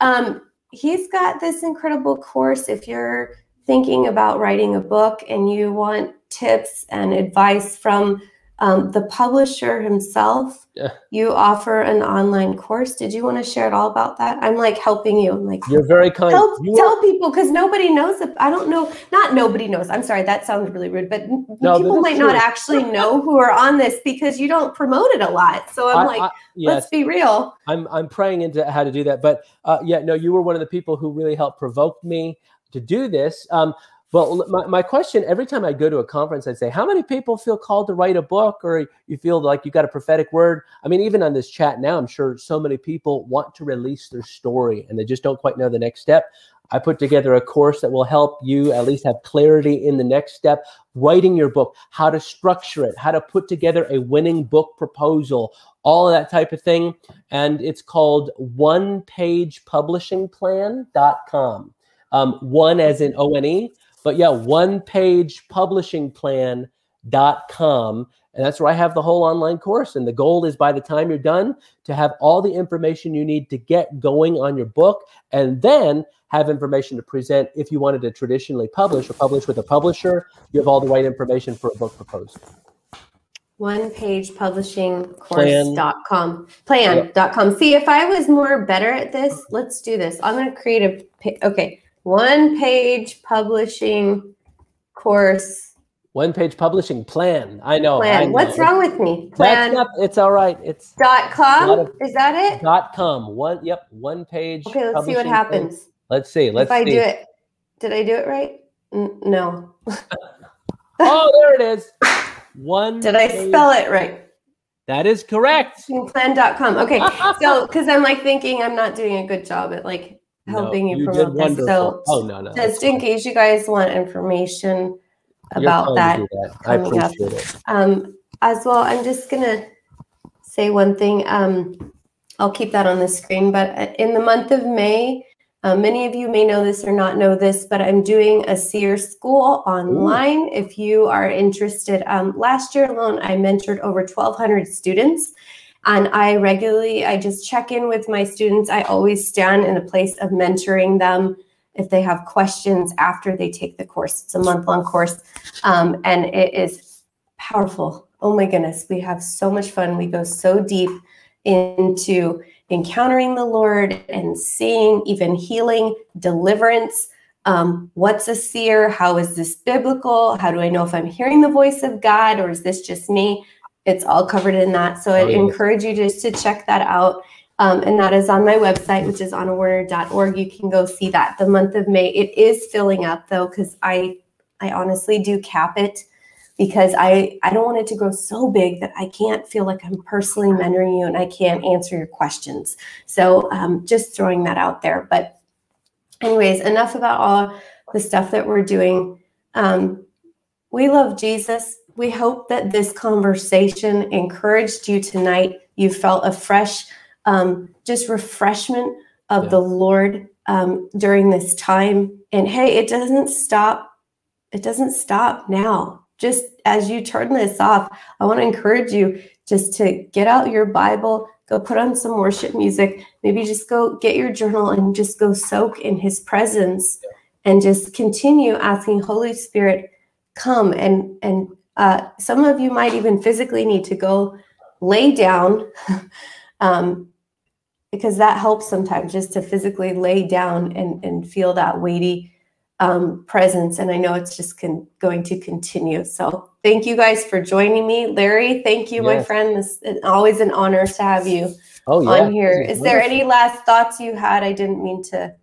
um, he's got this incredible course. If you're thinking about writing a book and you want tips and advice from um, the publisher himself, Yeah. you offer an online course. Did you want to share at all about that? I'm like helping you. I'm like, you're very kind. Help You are- tell people because nobody knows. I don't know. Not nobody knows. I'm sorry. That sounds really rude, but No, people might not actually [laughs] know who are on this because you don't promote it a lot. So I'm I- like, I- yes, let's be real. I'm I'm praying into how to do that. But uh, yeah, no, you were one of the people who really helped provoke me to do this. Um, well, my, my question every time I go to a conference, I'd say, how many people feel called to write a book, or you feel like you got a prophetic word? I mean, even on this chat now, I'm sure so many people want to release their story and they just don't quite know the next step. I put together a course that will help you at least have clarity in the next step, writing your book, how to structure it, how to put together a winning book proposal, all of that type of thing. And it's called onepagepublishingplan.com. Um, one as in O N E, but yeah, onepagepublishingplan.com. And that's where I have the whole online course. And the goal is by the time you're done to have all the information you need to get going on your book and then have information to present if you wanted to traditionally publish or publish with a publisher. You have all the right information for a book proposal. One page publishing course.com plan.com. See, if I was more better at this, let's do this. I'm going to create a, okay, one page publishing course One page publishing plan. I know. I plan. know. What's wrong with me? Plan not, it's all right. It's dot com. of- Is that it? dot com. One, yep, one page. Okay, let's see what publishing plan. happens. Let's see. Let's if I see. do it, did I do it right? N- no. [laughs] Oh, there it is. One. Did I spell it right? That is correct. Plan.com. Okay. [laughs] So, because I'm like thinking I'm not doing a good job at like No, helping you, you did promote this. wonderful. So, oh no, no. just in case you guys want information about that, that. I coming up. appreciate it. um, as well, I'm just gonna say one thing. Um, I'll keep that on the screen. But uh, in the month of May, uh, many of you may know this or not know this, but I'm doing a seer school online. Ooh. If you are interested, um, last year alone, I mentored over 1,200 students. And I regularly, I just check in with my students. I always stand in a place of mentoring them if they have questions after they take the course. It's a month long course um, and it is powerful. Oh my goodness, we have so much fun. We go so deep into encountering the Lord and seeing even healing, deliverance. Um, what's a seer? How is this biblical? How do I know if I'm hearing the voice of God or is this just me? It's all covered in that. So I'd oh, yeah. encourage you just to check that out. Um, and that is on my website, which is anawerner.org. You can go see that. The month of May, it is filling up though, because I, I honestly do cap it because I, I don't want it to grow so big that I can't feel like I'm personally mentoring you and I can't answer your questions. So um, just throwing that out there. But anyways, enough about all the stuff that we're doing. Um, we love Jesus. We hope that this conversation encouraged you tonight. You felt a fresh, um, just refreshment of yeah. the Lord um, during this time. And hey, it doesn't stop. It doesn't stop now just as you turn this off, I want to encourage you just to get out your Bible, go put on some worship music, maybe just go get your journal and just go soak in his presence and just continue asking Holy Spirit, come and and uh, some of you might even physically need to go lay down [laughs] um, because that helps sometimes just to physically lay down and, and feel that weighty um, presence. And I know it's just con- going to continue. So thank you guys for joining me. Larry, thank you, yes. my friend. It's always an honor to have you oh, yeah. on here. Is there any last thoughts you had? I didn't mean to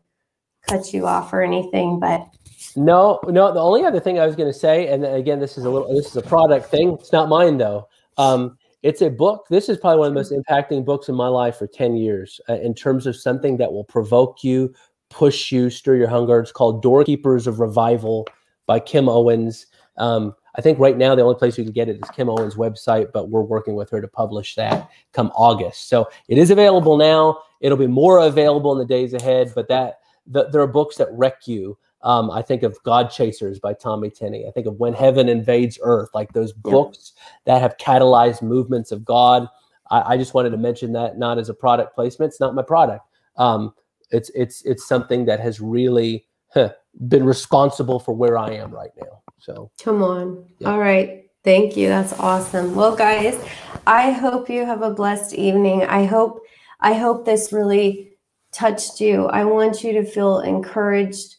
cut you off or anything, but no, no. The only other thing I was going to say, and again, this is a little, this is a product thing. It's not mine though. Um, it's a book. This is probably one of the most impacting books in my life for 10 years uh, in terms of something that will provoke you, push you, stir your hunger. It's called Doorkeepers of Revival by Kim Owens. Um, I think right now the only place you can get it is Kim Owens' website, but we're working with her to publish that come August. So it is available now. It'll be more available in the days ahead, but that the, there are books that wreck you. Um, I think of God Chasers by Tommy Tenney. I think of When Heaven Invades Earth, like those books yeah. that have catalyzed movements of God. I, I, just wanted to mention that not as a product placement. It's not my product. Um, it's it's it's something that has really huh, been responsible for where I am right now. So come on. Yeah. All right. Thank you. That's awesome. Well, guys, I hope you have a blessed evening. I hope I hope this really touched you. I want you to feel encouraged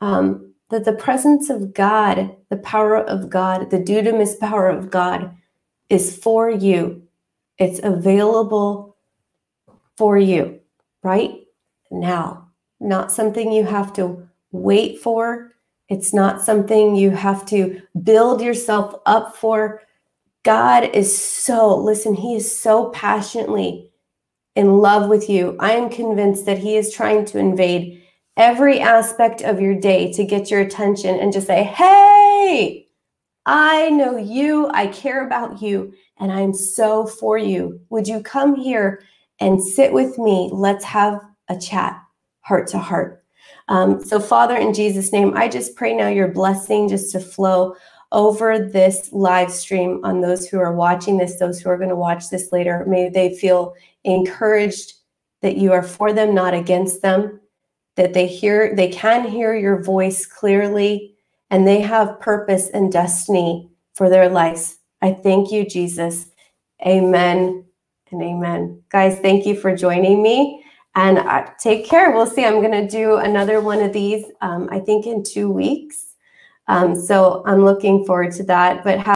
um, that the presence of God, the power of God, the dunamis power of God is for you. It's available for you, right? now, not something you have to wait for. It's not something you have to build yourself up for. God is so, listen, He is so passionately in love with you. I am convinced that He is trying to invade every aspect of your day to get your attention and just say, Hey, I know you, I care about you, and I'm so for you. Would you come here and sit with me? Let's have a chat, heart to heart. Um, so, Father, in Jesus' name, I just pray now your blessing just to flow over this live stream on those who are watching this, those who are going to watch this later. May they feel encouraged that you are for them, not against them, that they hear, they can hear your voice clearly, and they have purpose and destiny for their lives. I thank you, Jesus. Amen and amen. Guys, thank you for joining me. And uh, take care. We'll see. I'm going to do another one of these, um, I think, in two weeks. Um, so I'm looking forward to that. But have